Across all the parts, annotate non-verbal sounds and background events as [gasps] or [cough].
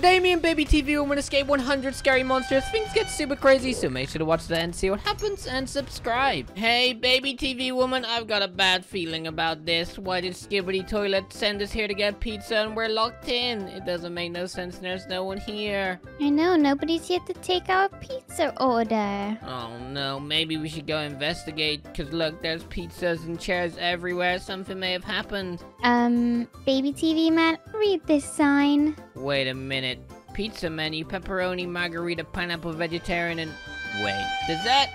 Today, me and Baby TV will escape 100 scary monsters. Things get super crazy, so make sure to watch the end, see what happens, and subscribe. Hey, Baby TV woman, I've got a bad feeling about this. Why did Skibidi Toilet send us here to get pizza and we're locked in? It doesn't make no sense, there's no one here. I know, nobody's yet to take our pizza order. Oh no, maybe we should go investigate, because look, there's pizzas and chairs everywhere. Something may have happened. Um, baby TV man, read this sign. Wait a minute. Pizza menu, pepperoni, margarita, pineapple, vegetarian, and... Wait, does that...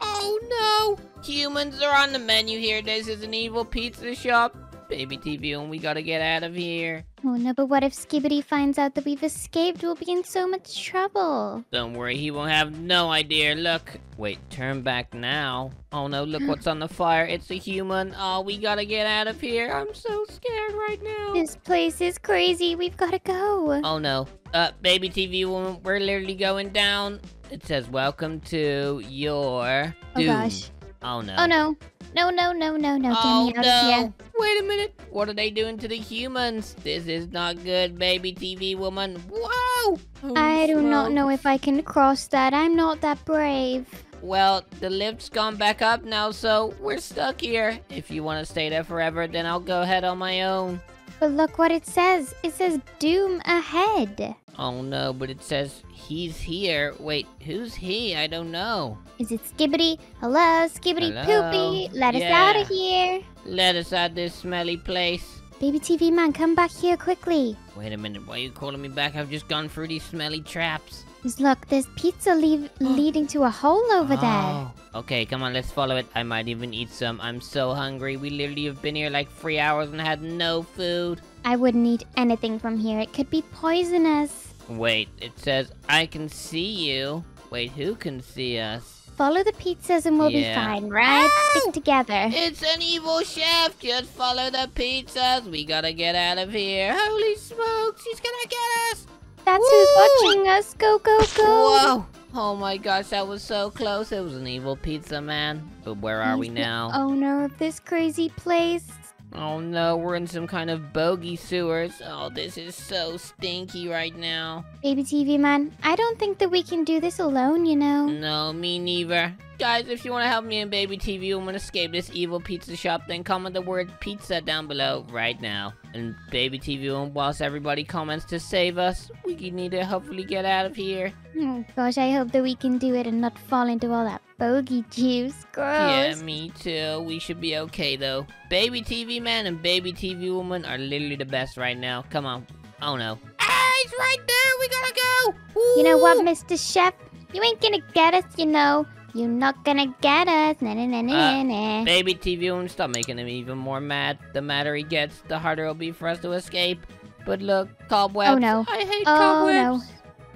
Oh no! Humans are on the menu here. This is an evil pizza shop. Baby TV, and we gotta get out of here. Oh no, but what if Skibidi finds out that we've escaped? We'll be in so much trouble. Don't worry, he won't have no idea. Look. Wait, turn back now. Oh no, look what's on the fire. It's a human. Oh, we gotta get out of here. I'm so scared right now. This place is crazy. We've got to go. Oh no. Uh, baby TV woman, we're literally going down. It says, welcome to your Oh, doom. gosh. Oh no. Oh no. No, no, no, no, no. Get Oh me out of here. no! Wait a minute! What are they doing to the humans? This is not good, baby TV woman. Whoa! Holy I do not know if I can cross that. I'm not that brave. Well, the lift's gone back up now, so we're stuck here. If you want to stay there forever, then I'll go ahead on my own. But look what it says. It says doom ahead. Oh no, but it says he's here. Wait, who's he? I don't know. Is it Skibidi? Hello, Skibidi Hello? Poopy. Let us out of here. Let us out of this smelly place. Baby TV man, come back here quickly. Wait a minute, why are you calling me back? I've just gone through these smelly traps. Just look, there's pizza leave, [gasps] leading to a hole over oh. there. Oh, Okay, come on, let's follow it. I might even eat some. I'm so hungry. We literally have been here like three hours and had no food. I wouldn't eat anything from here. It could be poisonous. Wait, it says I can see you. Wait, who can see us? Follow the pizzas and we'll Yeah. be fine, right? Stick together. It's an evil chef. Just follow the pizzas. We gotta get out of here. Holy smokes, he's gonna get us. That's Woo! who's watching us. Go, go, go. Whoa. Oh my gosh, that was so close. It was an evil pizza man. But where are we He's the now? Owner of this crazy place. Oh no, we're in some kind of bogey sewers. Oh, this is so stinky right now. Baby TV man, I don't think that we can do this alone, you know. No, me neither. Guys, if you want to help me and Baby TV Woman escape this evil pizza shop, then comment the word pizza down below right now. And Baby TV Woman, whilst everybody comments to save us, we need to hopefully get out of here. Oh gosh, I hope that we can do it and not fall into all that bogey juice. Yeah, me too. We should be okay though. Baby TV Man and Baby TV Woman are literally the best right now. Come on. Oh no. Ah, he's right there. We gotta go. You know what, Mr. Chef? You ain't gonna get us, you know. You're not gonna get us. Na -na -na -na -na. Uh. Baby TV stop making him even more mad. The madder he gets, the harder it'll be for us to escape. But look, cobwebs. Oh, no. I hate Oh, cobwebs.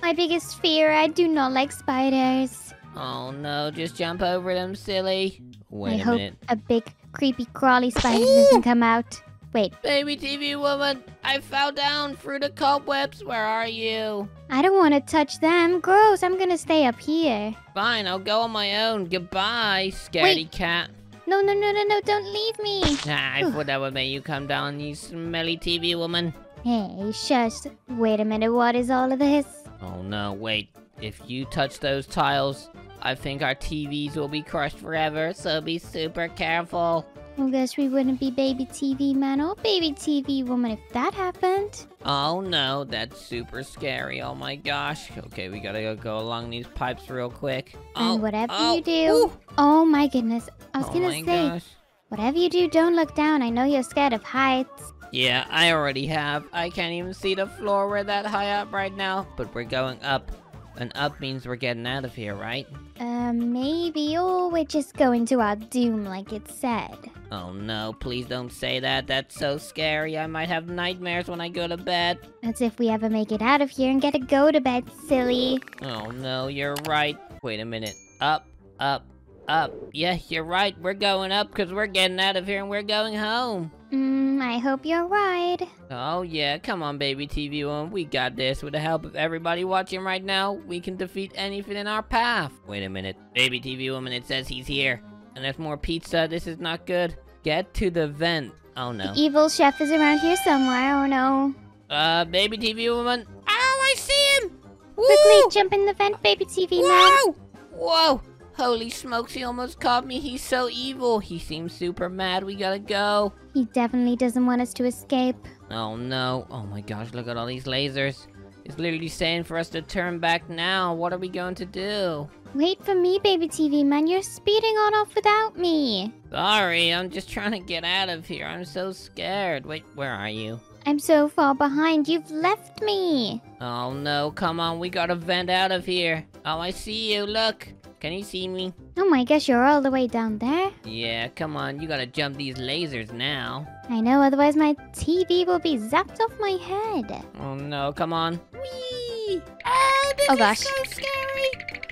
My biggest fear, I do not like spiders. Oh no, just jump over them, silly. Wait I a hope minute. a big, creepy, crawly spider doesn't come out. Wait, Baby TV woman, I fell down through the cobwebs. Where are you? I don't want to touch them. Gross, I'm gonna stay up here. Fine, I'll go on my own. Goodbye, scaredy cat. No, no, no, no, no, don't leave me. Ah, I thought that would make you come down, you smelly TV woman. Hey, shush. Wait a minute, what is all of this? Oh no, wait. If you touch those tiles, I think our TVs will be crushed forever, so be super careful. I guess we wouldn't be baby TV man or baby TV woman if that happened. Oh no, that's super scary. Oh my gosh. Okay, we gotta go, go along these pipes real quick. oh, And whatever oh, you do, ooh. oh my goodness, I was oh gonna say, gosh. whatever you do, don't look down. I know you're scared of heights. Yeah, I already have. I can't even see the floor. We're that high up right now. But we're going up. And up means we're getting out of here, right? Uh, maybe, or we're just going to our doom like it said. Oh no, please don't say that. That's so scary. I might have nightmares when I go to bed. That's if we ever make it out of here and get to go to bed, silly. Oh no, you're right. Wait a minute. Up, up, up. Yeah, you're right. We're going up because we're getting out of here and we're going home. Mm, I hope you're right. Oh yeah, come on baby TV one, we got this. With the help of everybody watching right now, we can defeat anything in our path. Wait a minute, baby TV woman, it says he's here. And there's more pizza, this is not good. Get to the vent. Oh no. The evil chef is around here somewhere, oh no. Uh, baby TV woman. Oh, I see him. Quickly Woo! jump in the vent, baby TV man. Whoa! Whoa! Holy smokes, he almost caught me. He's so evil. He seems super mad. We gotta go. He definitely doesn't want us to escape. Oh no. Oh my gosh, look at all these lasers. It's literally saying for us to turn back now. What are we going to do? Wait for me, baby TV man. You're speeding on off without me. Sorry, I'm just trying to get out of here. I'm so scared. Wait, where are you? I'm so far behind. You've left me. Oh no, come on, we gotta vent out of here. Oh, I see you, look. Can you see me? Oh my gosh, you're all the way down there. Yeah, come on, you gotta jump these lasers now. I know, otherwise my TV will be zapped off my head. Oh no, come on. Whee! Oh, this Oh, is gosh. so scary!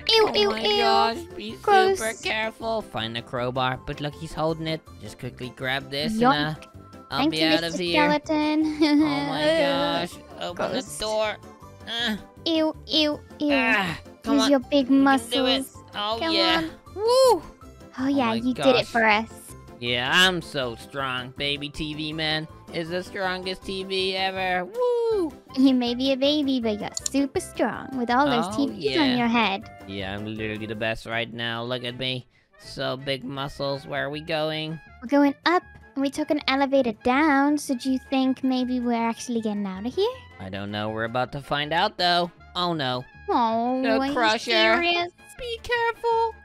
Ew, oh ew, Oh my ew. gosh, be Gross. super careful. Find the crowbar, but look, he's holding it. Just quickly grab this Yonk. and uh, I'll Thank be you, out Mr. of here. Skeleton. Oh [laughs] my gosh, open Gross. the door. Uh, Ew, ew, ew. ah, come Use on, your big you can do it. muscles. Oh Come yeah. on. Woo! Oh, oh yeah, my you did it for us. Yeah, I'm so strong. Baby TV man is the strongest TV ever. Woo! You may be a baby, but you're super strong with all those Oh, TVs yeah. on your head. Yeah, I'm literally the best right now. Look at me. So big muscles. Where are we going? We're going up, and we took an elevator down, so do you think maybe we're actually getting out of here? I don't know. We're about to find out though. Oh no. Oh, The are you serious? Be careful.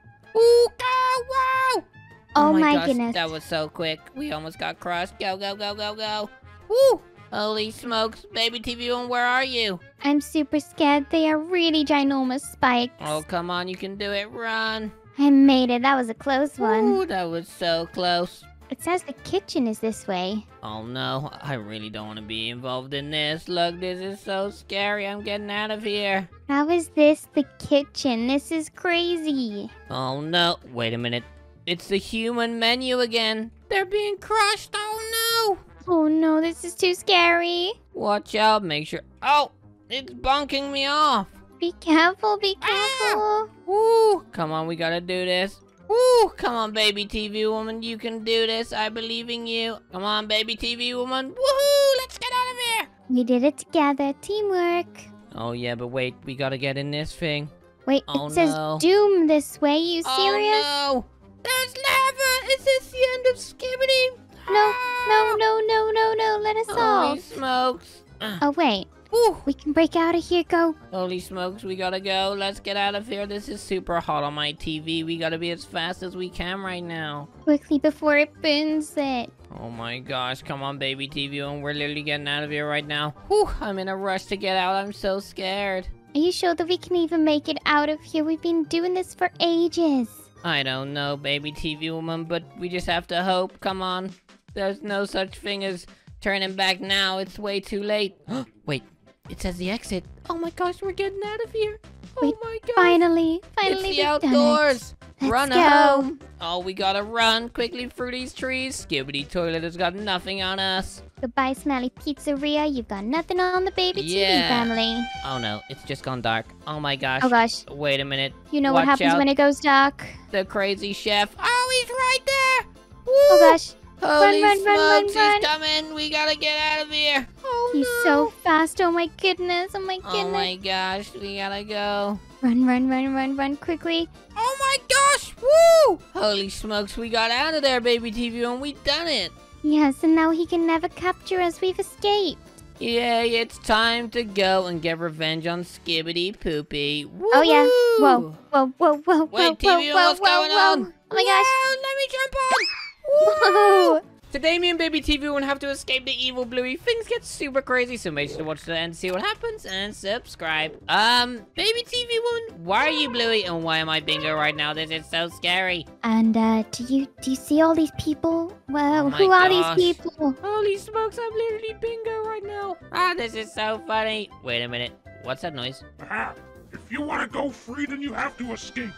Wow. Oh my gosh, goodness. That was so quick. We almost got crushed. Go, go, go, go, go. Woo! Holy smokes. Baby TV one, where are you? I'm super scared. They are really ginormous spikes. Oh, come on. You can do it. Run. I made it. That was a close one. Ooh, that was so close. It says the kitchen is this way. Oh no, I really don't want to be involved in this. Look, this is so scary. I'm getting out of here. How is this the kitchen? This is crazy. Oh no, wait a minute. It's the human menu again. They're being crushed. Oh no. Oh no, this is too scary. Watch out, make sure. Oh, it's bunking me off. Be careful, be Ah! careful. Woo, come on, we gotta do this. Ooh, come on, baby TV woman. You can do this. I believe in you. Come on, baby TV woman. Woohoo, let's get out of here. We did it together. Teamwork. Oh yeah, but wait, we gotta get in this thing. Wait, Oh, it says no. doom this way. You serious? Oh no! There's lava! Is this the end of Skibidi? No, no, no, no, no, no. Let us Holy off. smokes! Ah, Oh, wait. whew. We can break out of here. Go. Holy smokes, we gotta go. Let's get out of here. This is super hot on my TV. We gotta be as fast as we can right now. Quickly before it burns it. Oh my gosh, come on, baby TV, and we're literally getting out of here right now. Whew, I'm in a rush to get out. I'm so scared. Are you sure that we can even make it out of here? We've been doing this for ages. I don't know, baby TV woman, but we just have to hope. Come on. There's no such thing as turning back now. It's way too late. [gasps] Wait, it says the exit. Oh my gosh, we're getting out of here. Oh Wait, my gosh. Finally, finally, it's the outdoors. Let's Run go. home. Oh, we gotta run quickly through these trees. Skibidi toilet has got nothing on us. Goodbye, Smelly Pizzeria. You've got nothing on the baby Yeah. TV family. Oh no, it's just gone dark. Oh my gosh. Oh gosh, Wait a minute. you know what happens out. when it goes dark. The crazy chef. Oh, he's right there. Woo! Oh gosh, Holy run, run, run, smokes, run. he's coming. We gotta get out of here. Oh he's no. so fast. Oh my goodness. Oh my goodness. Oh my gosh, we gotta go. Run, run, run, run, run quickly. Oh my gosh, woo! Holy smokes, we got out of there, baby TV, and we done it. Yes, and now he can never capture us. We've escaped. Yay, it's time to go and get revenge on Skibidi Poopy. Woo! Oh yeah. Whoa, whoa, whoa, whoa, Wait, whoa, TV, whoa, what's whoa, going whoa. on? Oh my gosh. Wow, let me jump on. Whoa. [laughs] Today, me and Baby TV won't have to escape the evil Bluey. Things get super crazy, so make sure to watch to the end to see what happens and subscribe. Um, Baby TV woman, why are you Bluey and why am I Bingo right now? This is so scary. And uh, do you do you see all these people? Well, Oh my who are these people? Holy smokes, I'm literally Bingo right now. Ah, this is so funny. Wait a minute. What's that noise? Ah, if you want to go free, then you have to escape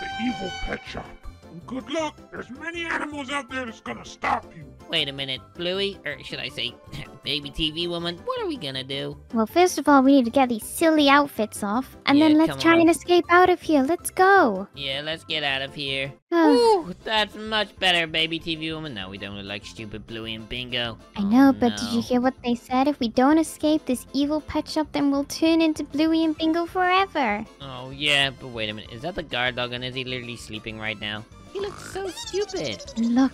the evil pet shop. And good luck. There's many animals out there that's gonna stop you. Wait a minute, Bluey, or should I say, [laughs] baby TV woman, what are we gonna do? Well, first of all, we need to get these silly outfits off. And Yeah, then let's try on. and escape out of here. Let's go. Yeah, let's get out of here. Oh, Ooh, that's much better, baby TV woman. No, we don't look like stupid Bluey and Bingo. I know, Oh, but did you hear what they said? If we don't escape this evil pet shop, then we'll turn into Bluey and Bingo forever. Oh, yeah, but wait a minute. Is that the guard dog and is he literally sleeping right now? He looks so stupid. Look,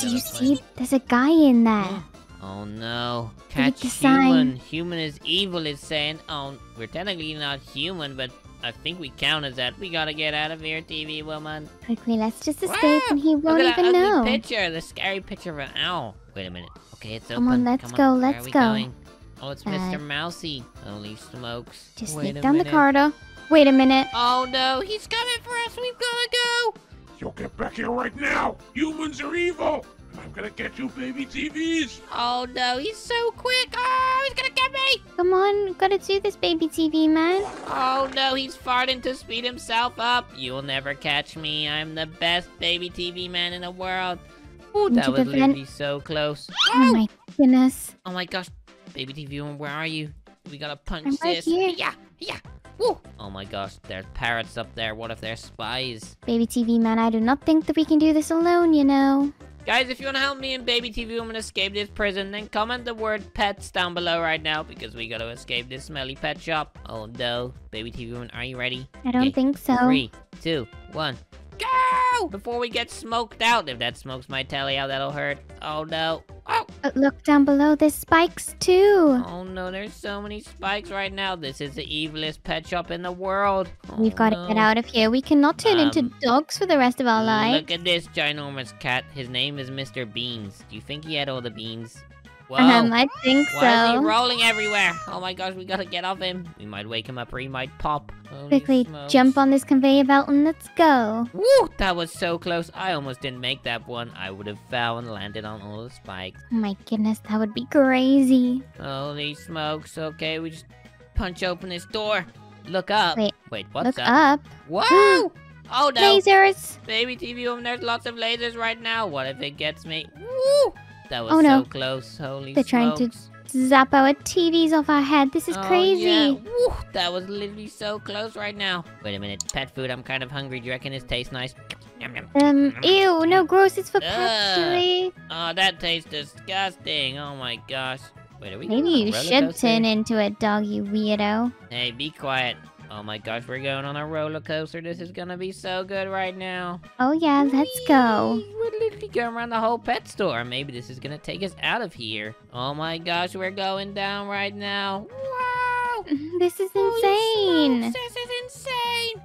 do you see? There's a guy in there. Oh no. Read Catch human. Human is evil is saying. Oh, we're technically not human, but I think we count as that. We gotta get out of here, TV woman. Quickly, let's just escape Wow, and he won't Look at that even ugly know. picture, the scary picture of an owl. Wait a minute. Okay, it's Come open. on, let's Come go, let's are we go. Going? Oh, it's Uh, Mr. Mousy. Holy smokes. Just Wait sneak down minute. the corridor. Wait a minute. Oh no, he's coming for us. We've gotta go. You'll get back here right now. Humans are evil. And I'm gonna get you, baby TVs. Oh no, he's so quick. Oh, he's gonna get me. Come on, gotta do this, baby TV man. Oh no, he's farting to speed himself up. You'll never catch me. I'm the best baby TV man in the world. Ooh, that Into was literally so close. Oh my goodness. Oh my gosh, baby TV woman, where are you? We gotta punch I'm right here. Yeah, yeah. Woo. Oh my gosh, there's parrots up there. What if they're spies? Baby TV man, I do not think that we can do this alone, you know. Guys, if you want to help me and Baby TV Woman escape this prison, then comment the word pets down below right now because we gotta escape this smelly pet shop. Oh no. Baby TV Woman, are you ready? I don't Okay, think so. Three, two, one, go! Before we get smoked out. If that smokes my telly out, that'll hurt. Oh no. Oh, Uh, look down below, there's spikes too. oh no, there's so many spikes right now. This is the evilest pet shop in the world. We've Oh, got to no. get out of here. We cannot turn into Um, dogs for the rest of our lives. Look at this ginormous cat. His name is Mr. Beans. Do you think he had all the beans? Um, I think Why is he rolling everywhere? Oh my gosh, we gotta get off him. We might wake him up or he might pop. Holy Quickly, smokes. jump on this conveyor belt and let's go. Woo! That was so close. I almost didn't make that one. I would have fell and landed on all the spikes. Oh my goodness, that would be crazy. Holy smokes. Okay, we just punch open this door. Look up. Wait, Wait, what's look up? up. Whoa! [gasps] oh no! Lasers! Baby TV there's lots of lasers right now. What if it gets me? Woo! That was Oh, no. so close. Holy They're trying to. Zap our TVs off our head. This is Oh, crazy. yeah. Woo, that was literally so close right now. Wait a minute. Pet food. I'm kind of hungry. Do you reckon this tastes nice? Yum, yum. Um, ew, no gross, it's for pets, Ugh. silly. Oh, that tastes disgusting. Oh my gosh. Wait, are we Maybe going on a you should turn into a dog, you weirdo. Hey, be quiet. Oh my gosh, we're going on a roller coaster. This is gonna be so good right now. Oh yeah, let's go. We're literally going around the whole pet store. Maybe this is gonna take us out of here. Oh my gosh, we're going down right now. Wow! [laughs] This is insane. This is insane!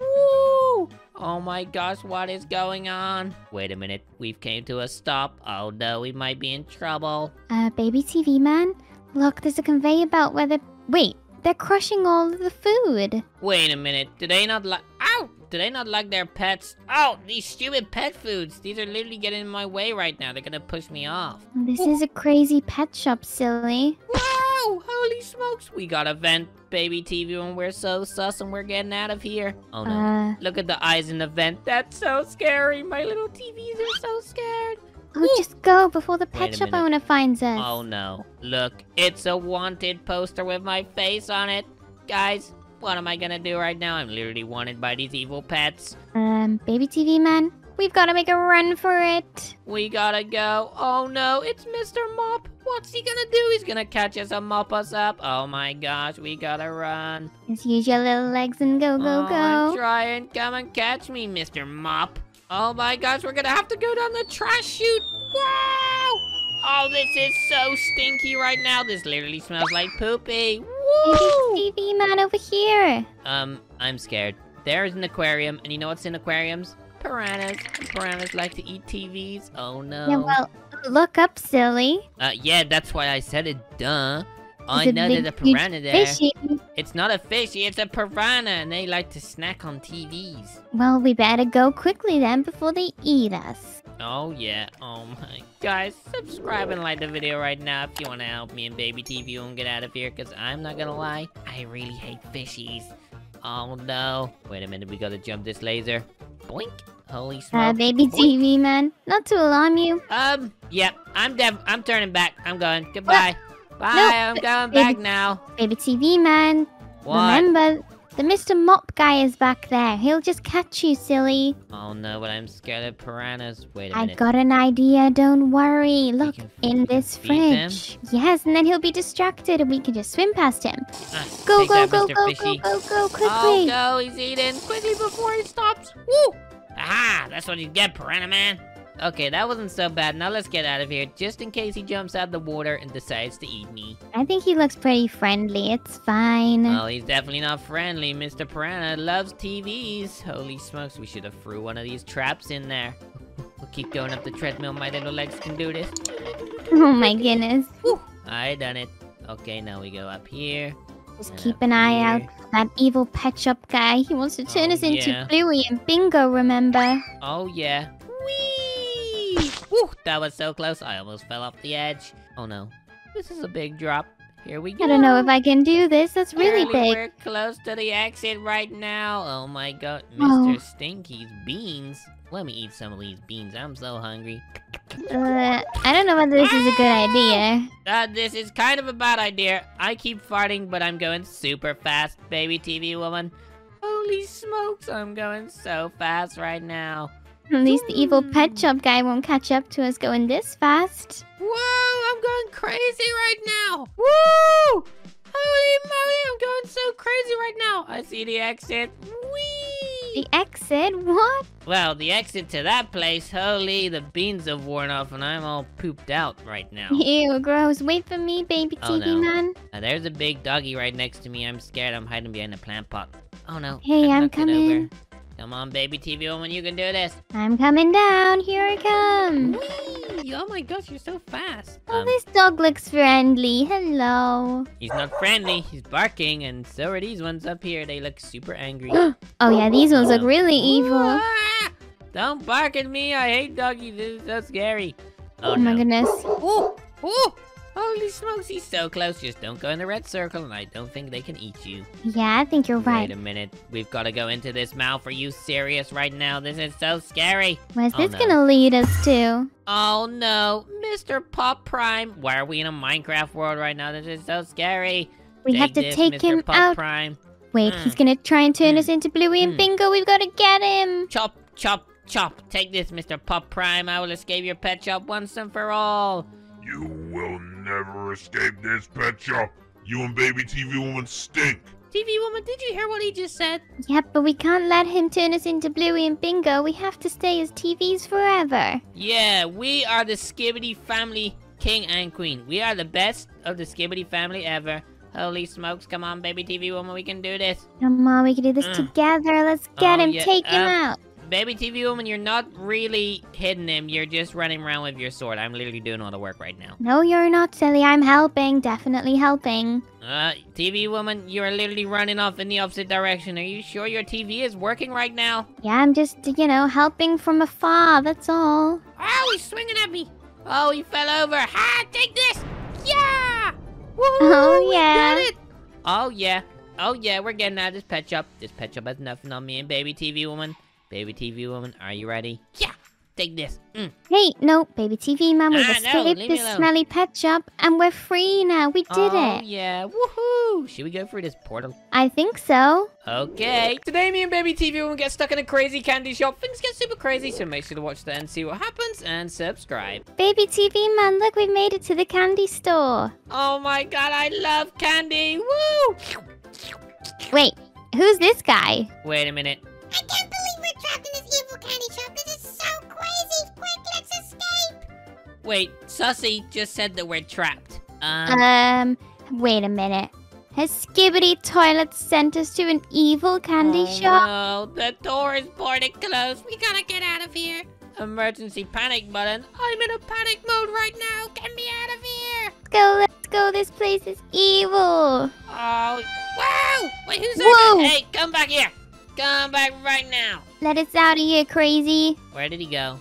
Woo! Oh my gosh, what is going on? Wait a minute, we've came to a stop. Oh no, we might be in trouble. Uh, baby TV man? Look, there's a conveyor belt where the- Wait, they're crushing all of the food. Wait a minute, do they not like- Ow! Do they not like their pets? Oh, these stupid pet foods. These are literally getting in my way right now. They're gonna push me off. This is a crazy pet shop, silly. Wow! Holy smokes! We got a vent, baby TV, and we're so sus and we're getting out of here. Oh no. Uh, Look at the eyes in the vent. That's so scary. My little TVs are so scared. Oh, just go before the pet shop owner finds us. Oh no. Look, it's a wanted poster with my face on it. Guys, what am I gonna do right now? I'm literally wanted by these evil pets. Um, baby TV man, we've got to make a run for it. We gotta go. Oh no, it's Mr. Mop. What's he gonna do? He's gonna catch us and mop us up. Oh my gosh, we gotta run. Just use your little legs and go, go, oh, I'm trying. Come and catch me, Mr. Mop. Oh my gosh, we're gonna have to go down the trash chute. Wow! Oh, this is so stinky right now. This literally smells like poopy. Woo! TV man over here. Um, I'm scared. There's an aquarium, and you know what's in aquariums? Piranhas. And piranhas like to eat TVs. Oh no. Yeah, well, look up, silly. uh, yeah, that's why I said it. Duh. I know there's a piranha there. Fishy. It's not a fishy, it's a piranha, and they like to snack on TVs. Well, we better go quickly then before they eat us. Oh yeah, oh my. Guys, subscribe and like the video right now if you want to help me and Baby TV and get out of here, because I'm not gonna lie, I really hate fishies. Oh no. Wait a minute, we gotta jump this laser. Boink. Holy Uh, smoke. baby Boy. TV man. Not to alarm you. Um, yep, I'm dev- I'm turning back. I'm going. Goodbye. Bye, No, I'm going baby- back now. Baby TV man. What? Remember, the Mr. Mop guy is back there. He'll just catch you, silly. Oh no, but I'm scared of piranhas. Wait a I minute. I got an idea. Don't worry. Look in this feed them? fridge. Yes, and then he'll be distracted, and we can just swim past him. Ah, Go, go, that, go, go, Fishy. go, go, go, quickly. Oh, go, he's eating. Quickly before he stops. Woo! Aha, that's what you get, Piranha Man. Okay, that wasn't so bad. Now let's get out of here, just in case he jumps out of the water and decides to eat me. I think he looks pretty friendly. It's fine. Well, he's definitely not friendly. Mr. Piranha loves TVs. Holy smokes, we should have threw one of these traps in there. We'll keep going up the treadmill. My little legs can do this. [laughs] Oh my goodness. I done it. Okay, now we go up here. Just keep an eye out for that evil pet shop guy. He wants to turn Oh, us into yeah. Bluey and Bingo, remember? Oh, yeah. Whee! Woo! That was so close. I almost fell off the edge. Oh, no. This is a big drop. Here we go. I don't know if I can do this. That's really Apparently big. We're close to the exit right now. Oh my god, Oh. Mr. Stinky's beans. Let me eat some of these beans. I'm so hungry. Uh, I don't know whether this is a good idea. Uh, this is kind of a bad idea. I keep farting, but I'm going super fast, baby TV woman. Holy smokes, I'm going so fast right now. At least the evil pet shop guy won't catch up to us going this fast. Whoa, I'm going crazy right now. Woo! Holy moly, I'm going so crazy right now. I see the exit. Whee! The exit? What? Well, the exit to that place, holy, the beans have worn off and I'm all pooped out right now. [laughs] Ew, gross. Wait for me, baby Oh, TV no. man. Uh, there's a big doggy right next to me. I'm scared. I'm hiding behind a plant pot. Oh no. Hey, I I'm coming. over. Coming. Come on, baby TV woman, you can do this. I'm coming down. Here I come. Whee! Oh my gosh, you're so fast. Oh, Um, this dog looks friendly. Hello. he's not friendly. He's barking, and so are these ones up here. They look super angry. [gasps] Oh yeah, these ones look really evil. Don't bark at me. I hate doggies. This is so scary. Oh, Oh my no. goodness. Ooh, ooh, holy smokes, he's so close. Just don't go in the red circle, and I don't think they can eat you. Yeah, I think you're Wait right. Wait a minute. We've got to go into this mouth. Are you serious right now? This is so scary. Where's Oh, this no. gonna lead us to? Oh no, Mr. Pop Prime. Why are we in a Minecraft world right now? This is so scary. We have to this, take Mr. him Pop out. Prime. Wait, Mm. he's gonna try and turn Mm. us into Bluey and Mm. Bingo. We've gotta get him. Chop, chop, chop. Take this, Mr. Pop Prime. I will escape your pet shop once and for all. You will never escape this pet shop. You and baby TV woman stink. TV woman, did you hear what he just said? Yep, but we can't let him turn us into Bluey and Bingo. We have to stay as TVs forever. Yeah, we are the Skibidi family king and queen. We are the best of the Skibidi family ever. Holy smokes, come on, baby TV woman, we can do this. Come on, we can do this Mm. together. Let's get Oh, him. yeah, Take him um, out. Baby TV woman, you're not really hitting him. You're just running around with your sword. I'm literally doing all the work right now. No, you're not silly. I'm helping. Definitely helping. Uh, TV woman, you're literally running off in the opposite direction. Are you sure your TV is working right now? Yeah, I'm just, you know, helping from afar. That's all. Oh, he's swinging at me. Oh, he fell over. Ha! Take this. Yeah! Oh, yeah. Oh yeah. Oh yeah, we're getting out of this pet shop. This pet shop has nothing on me and baby TV woman. Baby TV woman, are you ready? Yeah. Take this. Mm. Hey, no, baby TV man, we've Ah, escaped me this smelly pet shop and we're free now. We did oh, it. yeah. Woohoo! Should we go through this portal? I think so. Okay. Today, me and Baby TV Woman get stuck in a crazy candy shop. Things get super crazy, so make sure to watch the end, see what happens and subscribe. Baby TV man, look, we've made it to the candy store. Oh my god, I love candy! Woo! Wait, who's this guy? Wait a minute. I can't believe we're trapped in this evil candy shop. This is so crazy. Quick, let's escape. Wait, Sussy just said that we're trapped. Um, Um, wait a minute. Has Skibidi Toilet sent us to an evil candy oh shop? No, the door is boarded closed. We gotta get out of here. Emergency panic button. I'm in a panic mode right now. Get me out of here. Let's go, let's go. This place is evil. Oh, wow! Wait, who's Whoa. that? Hey, come back here. Come back right now. Let us out of here, crazy. Where did he go?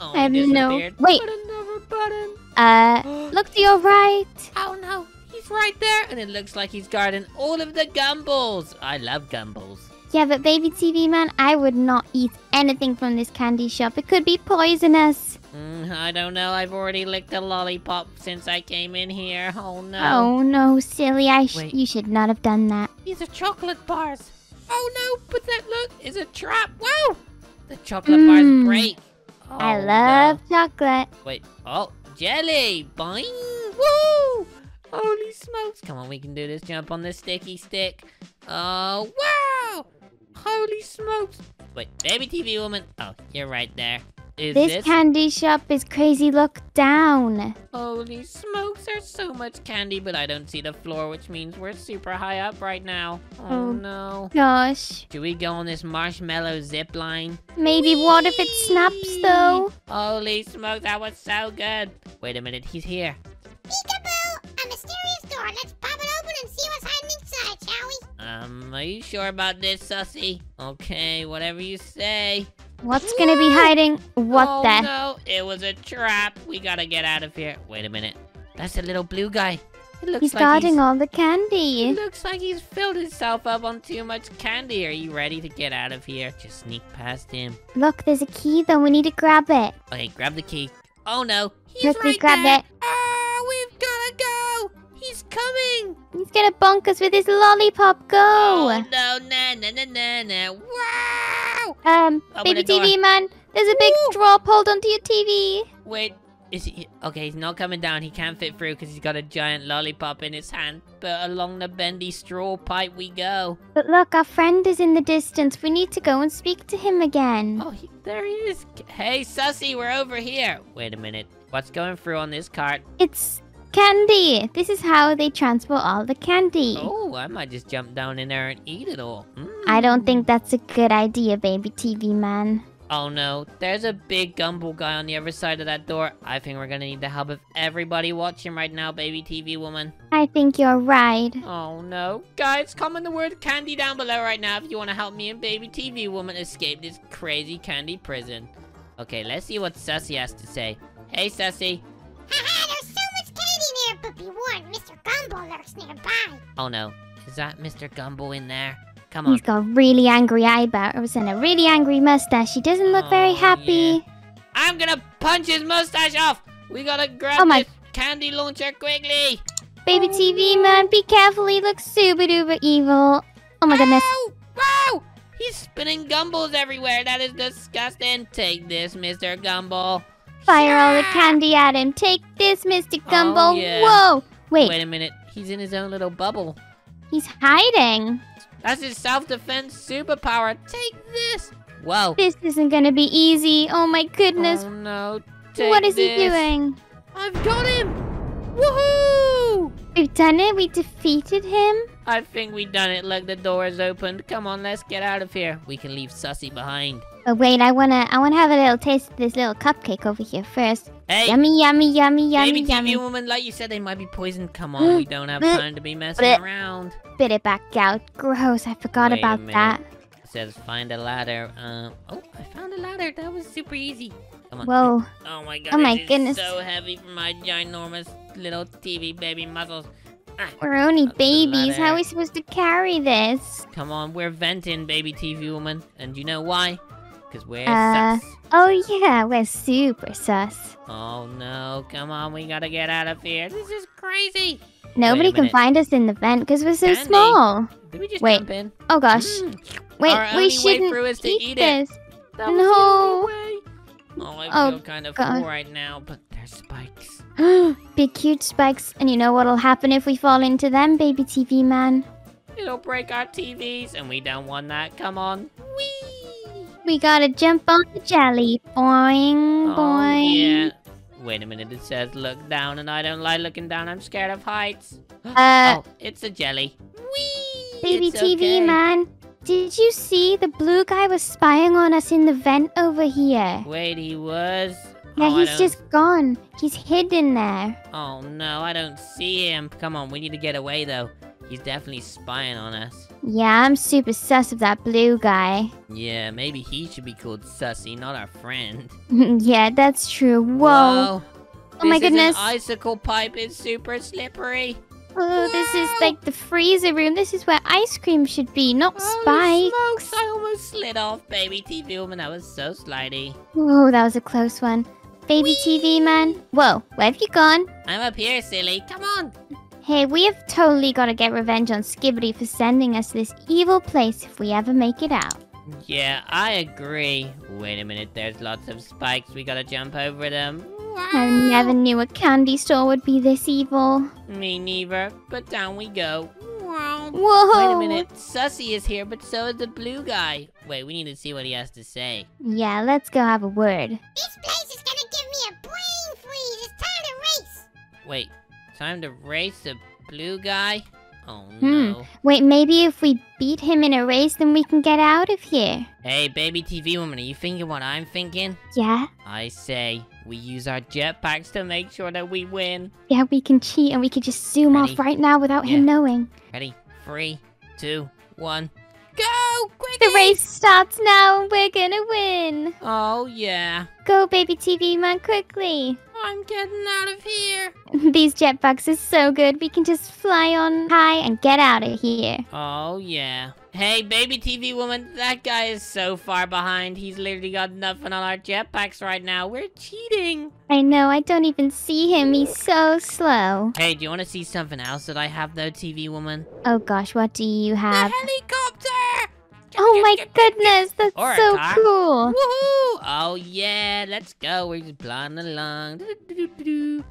Oh, I have no- wait. Another button. Uh, [gasps] look to your right. Oh no, he's right there, and it looks like he's guarding all of the gumballs. I love gumballs. Yeah, but baby TV man, I would not eat anything from this candy shop. It could be poisonous. Mm, I don't know. I've already licked a lollipop since I came in here. Oh no. Oh no, silly! I sh- Wait. you should not have done that. These are chocolate bars. Oh no, but that look is a trap. Whoa! The chocolate bars Mm. break. I Oh, no. love chocolate. Wait. Oh, jelly. Boing. Woo! Holy smokes. Come on, we can do this. Jump on this sticky stick. Oh, wow! Holy smokes. Wait, baby TV woman. Oh, you're right there. Is This this? candy shop is crazy. Look down. Holy smokes, there's so much candy, but I don't see the floor, which means we're super high up right now. Oh, Oh. no. Gosh. Should we go on this marshmallow zip line? Maybe what if it snaps though? Holy smokes, that was so good. Wait a minute, he's here. Peekaboo! A mysterious door. Let's pop it open and see what's hiding inside, shall we? Um, are you sure about this, Sussy? Okay, whatever you say. What's gonna be hiding? What oh, the? no, it was a trap. We gotta get out of here. Wait a minute. That's a little blue guy. It looks He's like guarding he's... all the It candy. looks like he's filled himself up on too much candy. Are you ready to get out of here? Just sneak past him. Look, there's a key though. We need to grab it. Okay, grab the key. Oh no, he's Quickly right grab there. it. Oh, we've gotta go. He's coming. He's gonna bonk us with his lollipop. Go. Oh no, na na na na na. Wow. Um, Open baby. TV man, there's a big Ooh. drop. Hold onto your TV. Wait, is he? Okay, he's not coming down. He can't fit through because he's got a giant lollipop in his hand. But along the bendy straw pipe we go. But look, our friend is in the distance. We need to go and speak to him again. Oh, he, there he is. Hey, Sussy, we're over here. Wait a minute. What's going through on this cart? It's candy. This is how they transport all the candy. Oh, I might just jump down in there and eat it all. I don't Mm. think that's a good idea, baby TV man. Oh no, there's a big gumball guy on the other side of that door. I think we're gonna need the help of everybody watching right now, baby TV woman. I think you're right. Oh no. Guys, comment the word candy down below right now if you want to help me and baby TV woman escape this crazy candy prison. Okay, let's see what Sussy has to say. Hey, Sussy. But be warned, Mr. Gumball lurks nearby. Oh no, is that Mr. Gumball in there? Come on. He's got really angry eyebrows and a really angry mustache. He doesn't look very Oh, happy. I'm gonna punch his mustache off! We gotta grab Oh my- this candy launcher quickly! Baby TV man, be careful. He looks super duper evil. Oh my goodness. Wow! He's spinning gumballs everywhere. That is disgusting. Take this, Mr. Gumball. Fire all the candy at him. Take this, Mr. Oh, Gumball. yeah. Whoa. Wait, Wait a minute. He's in his own little bubble. he's hiding. That's his self-defense superpower. Take this. Whoa. This isn't gonna be easy. Oh my goodness. Oh no. Take what is he doing? I've got him. Woohoo! We've done it. We defeated him. I think we done it. Look, the door is opened. Come on, let's get out of here. We can leave Sussy behind. But wait, I wanna, I wanna have a little taste of this little cupcake over here first. Hey, Yummy, yummy, yummy, yummy, baby yummy. TV woman, like you said, they might be poisoned. Come on, we don't have time to be [gasps] messing around. Spit it back out. Gross. I forgot Wait about that. It says find a ladder. Um, oh, I found a ladder. That was super easy. Come on. Whoa. [laughs] Oh my god. Oh my goodness. so heavy for my ginormous little TV baby muscles. Ah, We're only That's babies. How are we supposed to carry this? come on, we're venting, baby TV woman. And you know why? Because we're Uh, sus. Oh yeah, we're super sus. Oh no, come on, we gotta get out of here. This is crazy. Nobody can find us in the vent because we're so Candy. small. Did we just Wait. jump in? Oh gosh. Mm, Wait, Our we shouldn't through is to eat, eat it. this. that was the No. way. Oh, I Oh, feel kind of God. right now, but there's spikes. [gasps] Big huge spikes, and you know what'll happen if we fall into them, baby TV man? It'll break our TVs, and we don't want that. Come on. Whee! We gotta jump on the jelly. Boing, Oh, boing. yeah. Wait a minute, it says look down, and I don't like looking down. I'm scared of heights. [gasps] Uh, oh, it's a jelly. Whee! baby TV okay. man, did you see the blue guy was spying on us in the vent over here? Wait, he was? Yeah, oh, he's just gone. He's hidden there. Oh no, I don't see him. Come on, we need to get away though. He's definitely spying on us. Yeah, I'm super sus of that blue guy. [laughs] Yeah, maybe he should be called Sussy, not our friend. yeah, that's true. Whoa. Oh my This is goodness. Icicle pipe is super slippery. Oh, this is like the freezer room. This is where ice cream should be, not Holy spikes. smokes, I almost slid off, baby TV woman. That was so slidey. Oh, that was a close one. Baby TV man. Whoa, where have you gone? I'm up here, silly. Come on. Hey, we have totally got to get revenge on Skibidi for sending us this evil place if we ever make it out. Yeah, I agree. Wait a minute, there's lots of spikes. We gotta jump over them. I never knew a candy store would be this evil. Me neither, but down we go. Whoa! Wait a minute, Sussy is here, but so is the blue guy. Wait, we need to see what he has to say. Yeah, let's go have a word. This place is gonna give me a brain freeze. It's time to race. Wait, time to race the blue guy? Oh Hmm. no. Wait, maybe if we beat him in a race, then we can get out of here. Hey, baby TV woman, are you thinking what I'm thinking? Yeah? I say we use our jetpacks to make sure that we win. Yeah, we can cheat and we can just zoom off right now without him knowing. Ready? Three, two, one, go! Quickly! The race starts now and we're gonna win. Oh yeah, Go, baby TV man, quickly. I'm getting out of here. These jetpacks are so good. We can just fly on high and get out of here. Oh yeah. Hey, baby TV woman, that guy is so far behind. He's literally got nothing on our jetpacks right now. We're cheating. I know, I don't even see him. He's so slow. Hey, do you want to see something else that I have though, TV woman? Oh gosh, what do you have? The helicopter! Oh my goodness, that's so car. cool. Woohoo! Oh yeah, let's go. We're just plodding along.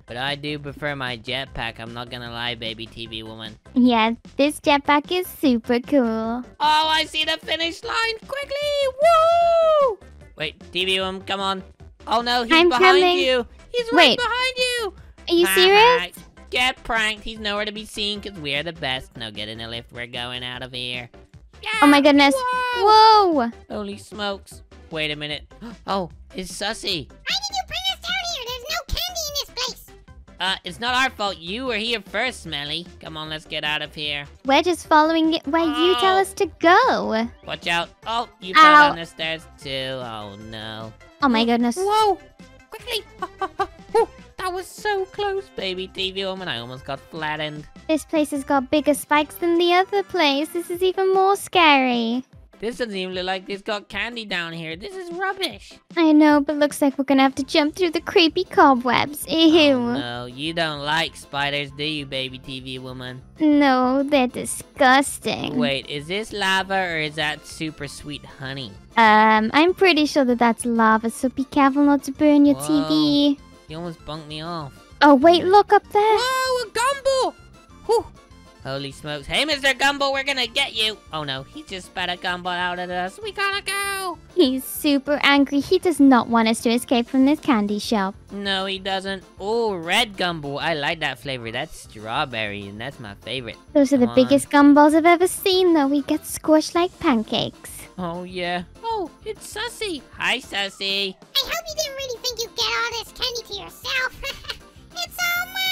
But I do prefer my jetpack. I'm not gonna lie, baby TV woman. Yeah, this jetpack is super cool. Oh, I see the finish line. Quickly! Woohoo! Wait, TV woman, come on. Oh no, he's I'm behind coming. you. He's right Wait. behind you. Are you serious? Get pranked. He's nowhere to be seen because we're the best. Now get in the lift. We're going out of here. Oh my goodness. Whoa! Whoa! Holy smokes. Wait a minute. [gasps] Oh, it's Sussy. Why did you bring us down here? There's no candy in this place. Uh, it's not our fault. You were here first, Smelly. Come on, let's get out of here. We're just following it where you tell Oh. us to go. Watch out. Oh, you fell Ow. down the stairs too. Oh, no. Oh my goodness. Whoa! Quickly! [laughs] That was so close, baby TV woman. I almost got flattened. This place has got bigger spikes than the other place. This is even more scary. This doesn't even look like it's got candy down here. This is rubbish. I know, but looks like we're gonna have to jump through the creepy cobwebs. Ew. Oh, no, you don't like spiders, do you, baby TV woman? No, they're disgusting. Wait, is this lava or is that super sweet honey? Um, I'm pretty sure that that's lava, so be careful not to burn your Whoa. TV. You almost bunked me off. Oh, wait, look up there. Whoa, a gumbo! Whew. Holy smokes. Hey, Mr. Gumbo, we're gonna get you. Oh no, he just spat a gumbo out at us. We gotta go. He's super angry. He does not want us to escape from this candy shop. No, he doesn't. Oh, red gumbo. I like that flavor. That's strawberry, and that's my favorite. Those are the on. biggest gumballs I've ever seen, though. We get squished like pancakes. Oh, yeah. Oh, it's Sussy. Hi, Sussy. I hope you didn't really think you'd get all this candy to yourself. [laughs] it's all mine.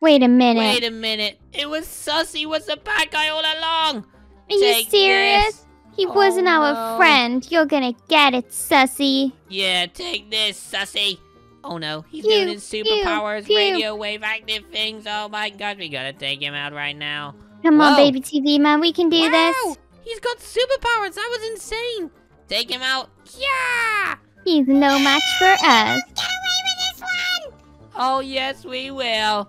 Wait a minute. Wait a minute. It was Sussy was the bad guy all along. Are you serious? this. He Oh, wasn't no. our friend. You're gonna get it, sussy. Yeah, take this, Sussy. Oh no, he's Pew, doing his superpowers, pew. radio wave active things. Oh my god, we gotta take him out right now. Come on, baby TV man. We can do wow, this. he's got superpowers. That was insane. Take him out. Yeah. He's no match for us. Get away with this one. Oh yes, we will.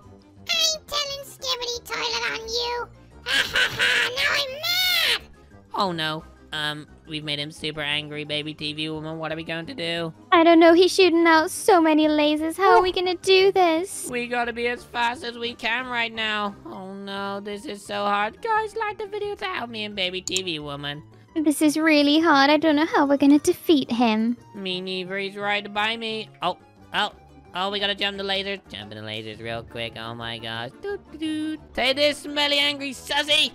I'm telling Skibidi Toilet on you. Ha ha ha. Now I'm mad. Oh no. Um, we've made him super angry, baby TV woman. What are we going to do? I don't know. He's shooting out so many lasers. How are we gonna do this? We gotta be as fast as we can right now. Oh no, this is so hard. Guys, like the video to help me and baby TV woman. This is really hard. I don't know how we're gonna defeat him. Me neither. He's right by me. Oh, oh, oh, we gotta jump the lasers. Jumping the lasers real quick. Oh my gosh. Doo, doo, doo. Say this, smelly angry sussy.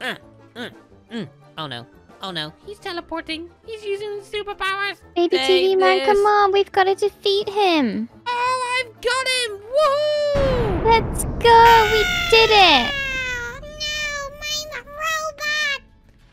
Uh, uh, mm. Oh no. Oh no. He's teleporting. He's using his superpowers. Baby Take TV man, come on. We've got to defeat him. Oh, I've got him. Woohoo! Let's go. We did it. No, I'm a robot.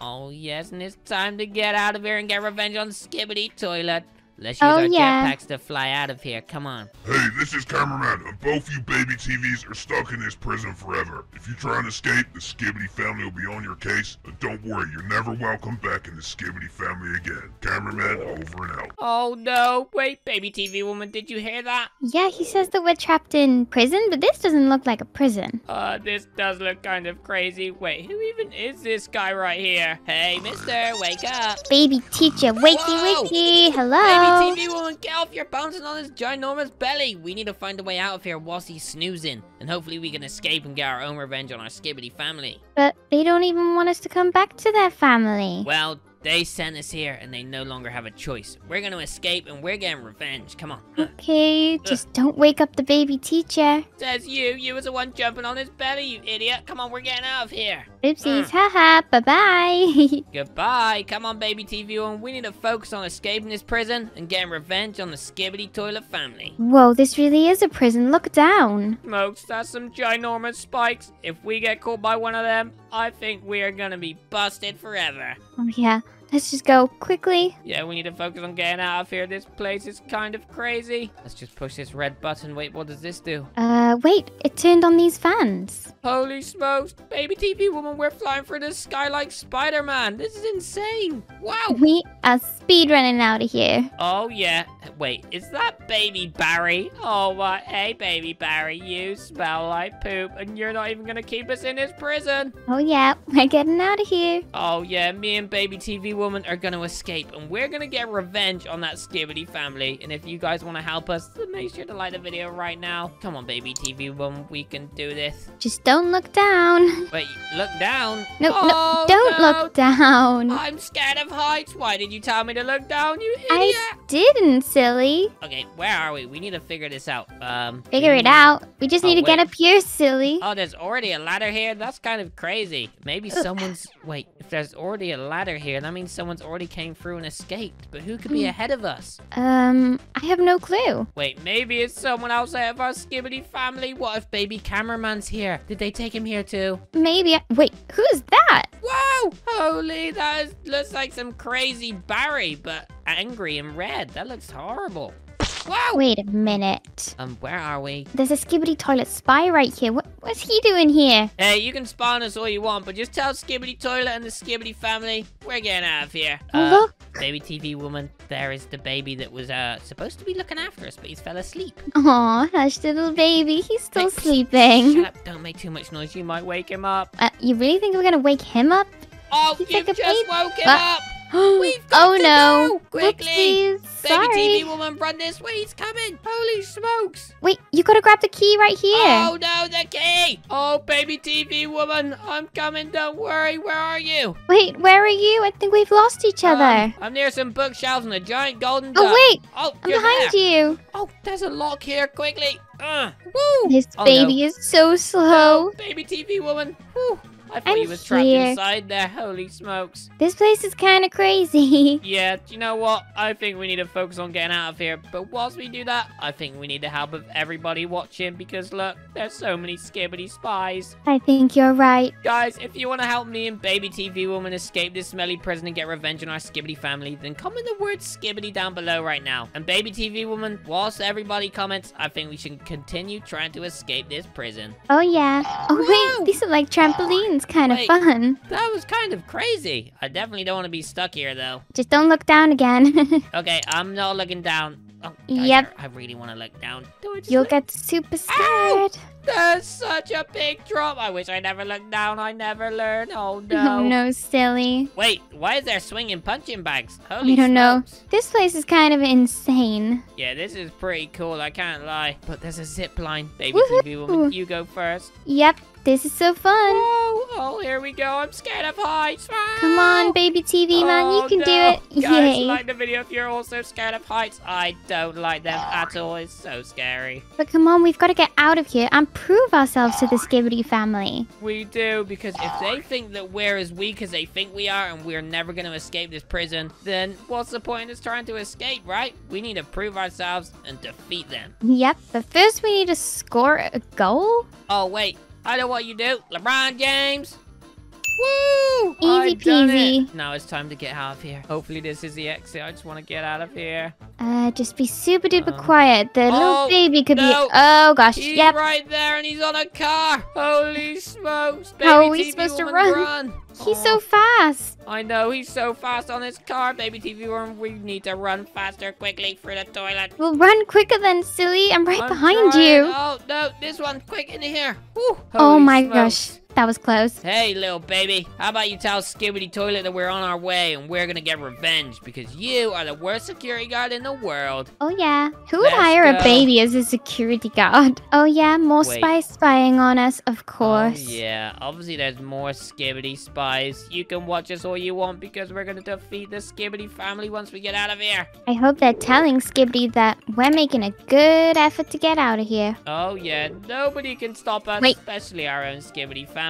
Oh yes, and it's time to get out of here and get revenge on Skibidi Toilet. Let's use Oh, our yeah. jetpacks to fly out of here. Come on. Hey, this is cameraman, and both you baby TVs are stuck in this prison forever. If you try and escape, the Skibidi family will be on your case, but don't worry, you're never welcome back in the Skibidi family again. Cameraman, over and out. Oh no! Wait, baby TV woman, did you hear that? Yeah, he says that we're trapped in prison, but this doesn't look like a prison. Uh, this does look kind of crazy. Wait, who even is this guy right here? Hey, mister, wake up! Baby teacher, wakey Whoa! wakey, hello. Baby TV woman, get off! You're bouncing on his ginormous belly! We need to find a way out of here whilst he's snoozing. And hopefully we can escape and get our own revenge on our skibidi family. But they don't even want us to come back to their family. Well, they sent us here and they no longer have a choice. We're gonna escape and we're getting revenge. Come on. [laughs] Okay, [laughs] just don't wake up the baby teacher. Says you. You was the one jumping on his belly, you idiot. Come on, we're getting out of here. Oopsies, hmm. haha, bye bye. [laughs] Goodbye. Come on, baby TV one. We need to focus on escaping this prison and getting revenge on the skibidi toilet family. Whoa, this really is a prison. Look down. Smokes, that's some ginormous spikes. If we get caught by one of them, I think we are gonna be busted forever. Oh, yeah. Let's just go quickly. Yeah, we need to focus on getting out of here. This place is kind of crazy. Let's just push this red button. Wait, what does this do? Uh, wait, it turned on these fans. Holy smokes, baby TV woman, we're flying through the sky like Spider-Man. This is insane. Wow. We are speed running out of here. Oh, yeah. Wait, is that baby Barry? Oh, my. Hey, baby Barry, you smell like poop, and you're not even gonna keep us in this prison. Oh, yeah, we're getting out of here. Oh, yeah, me and baby TV woman are gonna escape, and we're gonna get revenge on that Skibidi family. And if you guys want to help us, then make sure to like the video right now. Come on, baby TV woman, we can do this. Just don't look down. Wait, look down. No, Oh, no, don't no. look down. I'm scared of heights. Why did you tell me to look down, you idiot? I didn't, silly. Okay, where are we? We need to figure this out. Um, Figure it out. We just Oh, need to get up here, silly. Oh, there's already a ladder here? That's kind of crazy. Maybe [laughs] someone's... Wait, if there's already a ladder here, that means someone's already came through and escaped. But who could be Hmm. ahead of us? Um, I have no clue. Wait, maybe it's someone else out of our Skibidi family? What if baby cameraman's here? Did they take him here too? Maybe. I- Wait, who's that? Whoa! Holy, that is, looks like some crazy Barry, but angry and red. That looks horrible. Whoa! Wait a minute. Um, where are we? There's a skibidi toilet spy right here. What, what's he doing here? Hey, you can spawn us all you want, but just tell Skibidi Toilet and the Skibidi family we're getting out of here. Oh, Uh, look. Baby TV woman, there is the baby that was uh supposed to be looking after us, but he's fell asleep. Aw, hush, little baby. He's still Hey, Shut sleeping. up! Don't make too much noise. You might wake him up. Uh, you really think we're gonna wake him up? Oh, He's you've like just baby. woke him Ah. up. [gasps] We've got oh to no! go. Quickly. Whoopsies. Baby Sorry. TV woman, run this way. He's coming. Holy smokes! Wait, you gotta grab the key right here. Oh no, the key! Oh, baby TV woman, I'm coming. Don't worry. Where are you? Wait, where are you? I think we've lost each other. Um, I'm near some bookshelves and a giant golden duck. oh wait, Oh, I'm behind there. you. Oh, there's a lock here. Quickly. Uh, woo! This Oh, baby is so slow. Oh, baby TV woman. Woo! I thought I'm he was trapped here. inside there. Holy smokes. This place is kind of crazy. [laughs] Yeah, do you know what? I think we need to focus on getting out of here. But whilst we do that, I think we need the help of everybody watching because look, there's so many skibidi spies. I think you're right. Guys, if you want to help me and Baby TV Woman escape this smelly prison and get revenge on our Skibidi family, then comment the word Skibidi down below right now. And Baby TV Woman, whilst everybody comments, I think we should continue trying to escape this prison. Oh yeah. Oh Whoa. wait, these are like trampolines, kind of fun. That was kind of crazy. I definitely don't want to be stuck here, though. Just don't look down again. [laughs] Okay, I'm not looking down. Oh, Yep. I, really want to look down. Do I just You'll look- get super Ow! scared. There's such a big drop. I wish I never looked down. I never learned. Oh, [laughs] oh no. Oh no, silly. Wait, why is there swinging punching bags? Holy I don't know. This place is kind of insane. Yeah, this is pretty cool. I can't lie. But there's a zip line. Baby TV woman, you go first. Yep, this is so fun. Oh, oh, here we go. I'm scared of heights. Ah! Come on, baby TV man, Oh, you can no. do it. [laughs] Guys, Yay. like the video if you're also scared of heights. I don't like them at all. It's so scary. But come on, we've got to get out of here and prove ourselves to the Skibidi family. We do, because if they think that we're as weak as they think we are and we're never going to escape this prison, then what's the point in us trying to escape, right? We need to prove ourselves and defeat them. Yep, but first we need to score a goal. Oh, wait. I know what you do. LeBron James. Woo! Easy I done peasy. it. Now it's time to get out of here. Hopefully this is the exit. I just want to get out of here. Uh, just be super duper Uh, quiet. The oh, little baby could no. be. Oh gosh. He's Yep. right there and he's on a car. Holy smokes. Baby How are we TV supposed to woman, run? He's Oh, so fast. I know, he's so fast on his car. Baby TV woman, we need to run faster quickly through the toilet. We'll run quicker then, silly. I'm right I'm behind trying. you. Oh, no, this one, quick in here. Woo. Oh my smokes. gosh. That was close. Hey, little baby, how about you tell Skibidi Toilet that we're on our way and we're gonna get revenge because you are the worst security guard in the world. Oh yeah. Who would Let's hire go. a baby as a security guard? [laughs] Oh yeah, more Wait. spies spying on us, of oh, course. Oh, yeah, obviously there's more Skibidi spies. You can watch us all you want because we're gonna defeat the Skibidi family once we get out of here. I hope they're telling Skibidi that we're making a good effort to get out of here. Oh yeah, nobody can stop us, Wait. especially our own Skibidi family.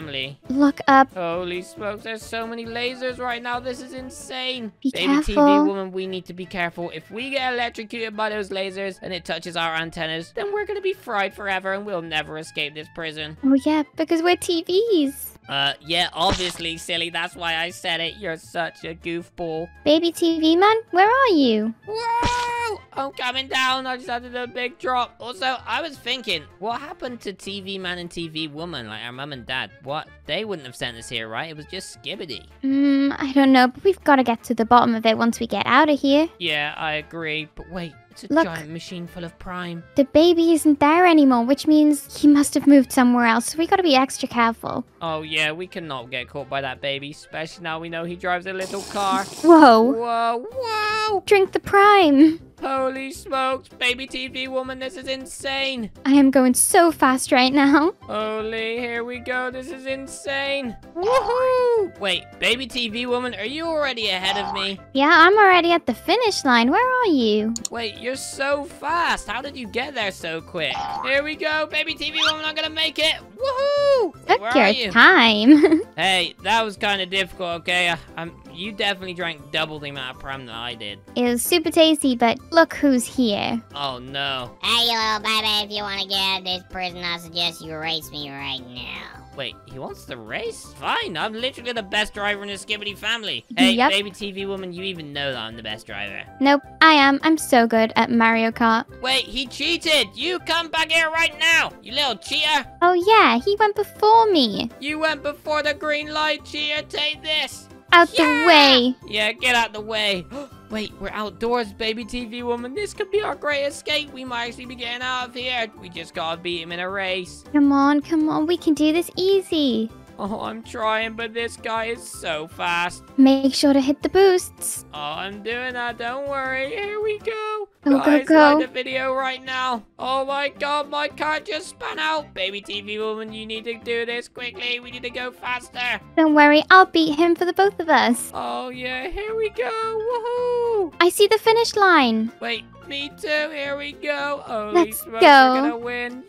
Look up. Holy smokes, there's so many lasers right now. This is insane. Be Baby TV woman, we need to be careful. If we get electrocuted by those lasers and it touches our antennas, then we're gonna be fried forever and we'll never escape this prison. Oh yeah, because we're TVs. Uh, yeah, obviously, silly. That's why I said it. You're such a goofball. Baby TV man, where are you? Whoa! I'm coming down. I just had to do a big drop. Also, I was thinking, what happened to TV man and TV woman, like our mum and dad? What? They wouldn't have sent us here, right? It was just Skibidi. Hmm, I don't know, but we've got to get to the bottom of it once we get out of here. Yeah, I agree. But wait, it's a Look. giant machine full of prime. The baby isn't there anymore, which means he must have moved somewhere else, so we gotta be extra careful. Oh yeah, we cannot get caught by that baby, especially now we know he drives a little car. Whoa! Whoa, whoa! Drink the prime! Holy smokes, baby TV woman, this is insane. I am going so fast right now. Holy, here we go, this is insane. Woohoo! Wait, baby TV woman, are you already ahead of me? Yeah, I'm already at the finish line. Where are you? Wait, you're so fast. How did you get there so quick? Here we go, baby TV woman, I'm gonna make it. Woohoo! Took Where are your you? time. [laughs] Hey, that was kind of difficult, okay? Um, you definitely drank double the amount of prime that I did. it was super tasty, but look who's here. Oh no. Hey, you little baby, if you want to get out of this prison, I suggest you race me right now. Wait, he wants to race? Fine, I'm literally the best driver in the Skibidi family. Hey, Yep. baby TV woman, you even know that I'm the best driver. Nope, I am. I'm so good at Mario Kart. Wait, he cheated! You come back here right now! You little cheater! Oh yeah, he went before me. You went before the green light, cheater! Take this! Out Yeah! the way. Yeah, get out the way. [gasps] Wait, we're outdoors, baby TV woman. This could be our great escape. We might actually be getting out of here. We just gotta beat him in a race. Come on, come on, we can do this easy. Oh, I'm trying, but this guy is so fast. Make sure to hit the boosts. Oh, I'm doing that. Don't worry. Here we go. Oh go, go, Guys, go. like the video right now. Oh my god, my car just spun out. Baby TV woman, you need to do this quickly. We need to go faster. Don't worry, I'll beat him for the both of us. Oh yeah, here we go. Woohoo! I see the finish line. Wait, me too. Here we go. Holy Let's smokes, go. we're gonna win.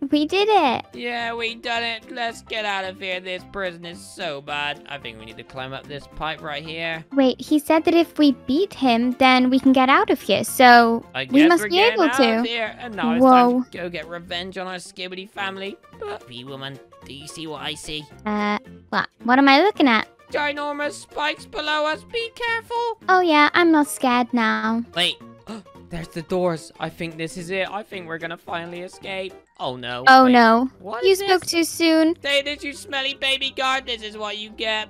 Yay! We did it. Yeah, we done it. Let's get out of here. This prison is so bad. I think we need to climb up this pipe right here. Wait, he said that if we beat him, then we can get out of here. So we must be able to. And now it's Whoa. time to go get revenge on our skibidi family. But, bee woman, do you see what I see? Uh, what? What am I looking at? Ginormous spikes below us. Be careful. Oh yeah, I'm not scared now. Wait. [gasps] There's the doors. I think this is it. I think we're gonna finally escape. Oh no. Oh Wait, no, What you spoke this? too soon. Say this, you smelly baby guard. This is what you get.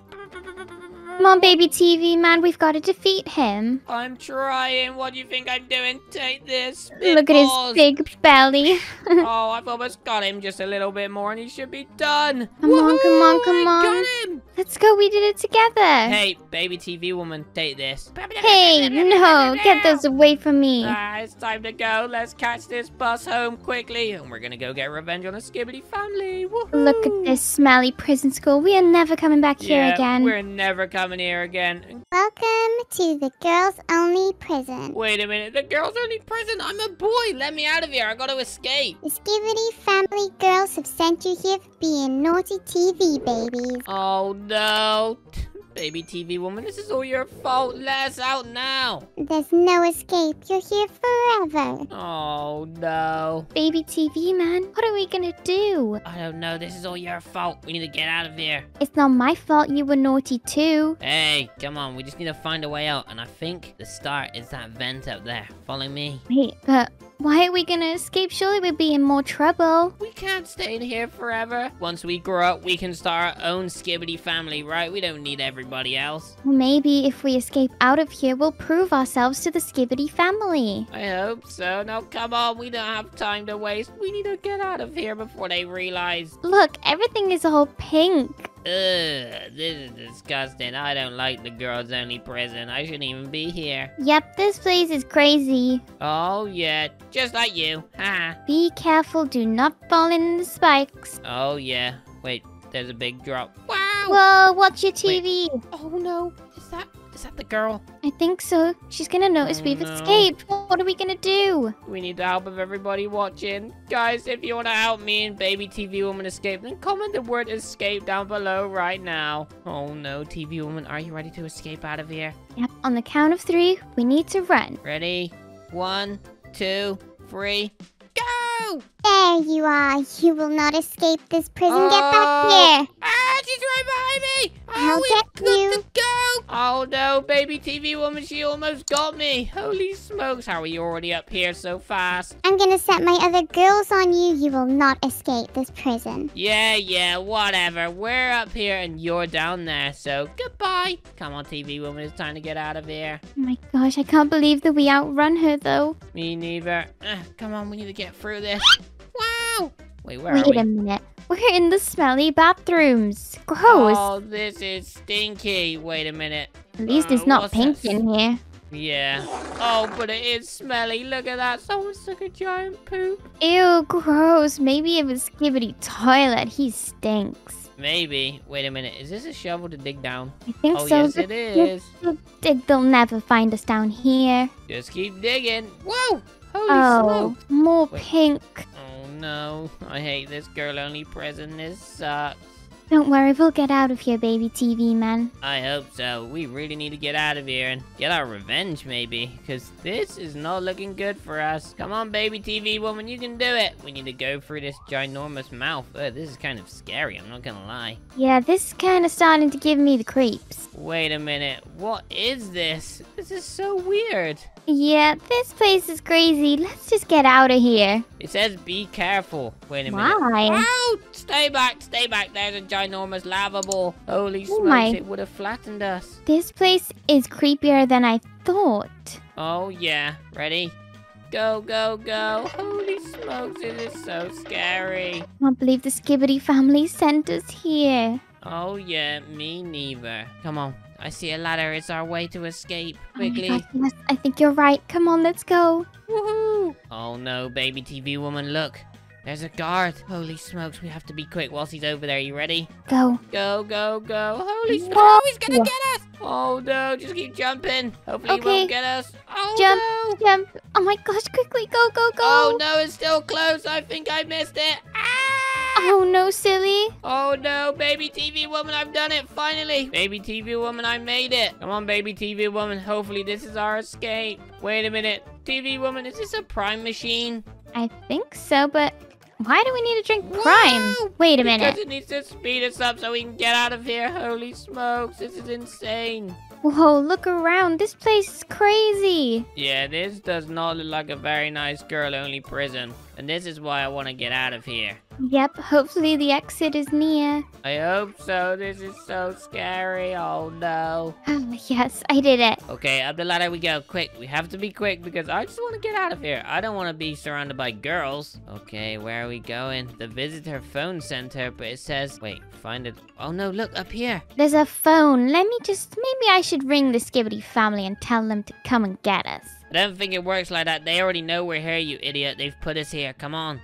Come on, baby TV man, we've got to defeat him. I'm trying. What do you think I'm doing? Take this. Look at his big belly. [laughs] oh, I've almost got him. Just a little bit more, and he should be done. Come on, come on, come I on. got him. Let's go, we did it together. Hey, baby TV woman, take this. Hey, no, get those away from me. Ah, it's time to go. Let's catch this bus home quickly, and we're gonna go get revenge on the Skibidi family. Look at this smelly prison school. We are never coming back here yeah, again. We're never coming here again. Welcome Welcome to the girls only prison. Wait a minute, the girl's only prison. I'm a boy. Let me out of here. I gotta escape. The Skibidi family girls have sent you here for being naughty TV babies. Oh no. Baby TV woman, this is all your fault. Let us out now. There's no escape. You're here forever. Oh no. Baby TV man, what are we gonna do? I don't know. This is all your fault. We need to get out of here. It's not my fault you were naughty too. Hey, come on. We just need to find a way out. And I think the start is that vent up there. Follow me. Wait, but why are we gonna escape? Surely we'd be in more trouble. We can't stay in here forever. Once we grow up, we can start our own skibidi family, right? We don't need everybody else. Well, maybe if we escape out of here, we'll prove ourselves to the Skibidi family. I hope so. No, come on. We don't have time to waste. We need to get out of here before they realize. Look, everything is all pink. Ugh, this is disgusting. I don't like the girls only prison. I shouldn't even be here. Yep, this place is crazy. Oh, yeah. Just like you. Ha. Be careful, do not fall in the spikes. Oh, yeah. Wait, there's a big drop. Wow. Whoa, watch your TV. Oh, no. Is that, is that the girl? I think so. She's gonna notice Oh, we've no. escaped. What are we gonna do? We need the help of everybody watching. Guys, if you want to help me and baby TV woman escape, then comment the word escape down below right now. Oh no, TV woman, are you ready to escape out of here? Yep, on the count of three, we need to run. Ready? One, two, three, go! There you are. You will not escape this prison. Get back Oh. here. Ah, she's right behind me! I'll Oh, we get got you. to go! Oh no, baby TV woman, she almost got me. Holy smokes, how are you already up here so fast? I'm gonna set my other girls on you. You will not escape this prison. Yeah, yeah, whatever. We're up here and you're down there, so goodbye. Come on, TV woman, it's time to get out of here. Oh my gosh, I can't believe that we outrun her though. Me neither. Ugh, come on, we need to get through this. Wow! Wait, where Wait are we? a minute. We're in the smelly bathrooms. Gross. Oh, this is stinky. Wait a minute. At least uh, it's not pink that in here. Yeah. Oh, but it is smelly. Look at that. Someone took a giant poop. Ew, gross. Maybe it was Skibidi Toilet. He stinks. Maybe. Wait a minute. Is this a shovel to dig down? I think Oh, so. yes, it is. Dig, they'll never find us down here. Just keep digging. Whoa! Holy oh, smokes. more Wait. pink. Oh no, I hate this girl only prison. This sucks. Don't worry, we'll get out of here, baby TV man. I hope so. We really need to get out of here and get our revenge, maybe. Because this is not looking good for us. Come on, baby TV woman, you can do it. We need to go through this ginormous mouth. Ugh, this is kind of scary, I'm not gonna lie. Yeah, this is kind of starting to give me the creeps. Wait a minute. What is this? This is so weird. Yeah, this place is crazy. Let's just get out of here. It says be careful. Wait a minute. Why? Ow! Stay back, stay back. There's a ginormous lava ball. Holy Oh smokes, my. it would have flattened us. This place is creepier than I thought. Oh, yeah. Ready? Go, go, go. Holy smokes, it is so scary. I can't believe the Skibidi family sent us here. Oh, yeah, me neither. Come on. I see a ladder. It's our way to escape. Oh Quickly. God, yes, I think you're right. Come on, let's go. Woohoo! Oh no, baby TV woman, look. There's a guard. Holy smokes, we have to be quick whilst he's over there. You ready? Go. Go, go, go. Holy smokes. Oh, he's gonna get us. Oh no, just keep jumping. Hopefully he won't get us. Oh Jump, no. jump. Oh my gosh, quickly, go, go, go. Oh no, it's still close. I think I missed it. Ah! Oh no, silly. Oh no, baby TV woman, I've done it finally. Baby TV woman, I made it. Come on, baby TV woman. Hopefully this is our escape. Wait a minute. TV woman, is this a prime machine? I think so, but why do we need to drink Prime? Wow, Wait a Because minute. it needs to speed us up so we can get out of here. Holy smokes, this is insane. Whoa, look around. This place is crazy. Yeah, this does not look like a very nice girl-only prison. And this is why I want to get out of here. Yep, hopefully the exit is near. I hope so. This is so scary. Oh no. Oh, yes, I did it. Okay, up the ladder we go. Quick, we have to be quick because I just want to get out of here. I don't want to be surrounded by girls. Okay, where are we going? The visitor phone center, but it says, wait, find it. Oh no, look up here. There's a phone. Let me just, maybe I should ring the Skibidi family and tell them to come and get us. I don't think it works like that. They already know we're here, you idiot. They've put us here. Come on.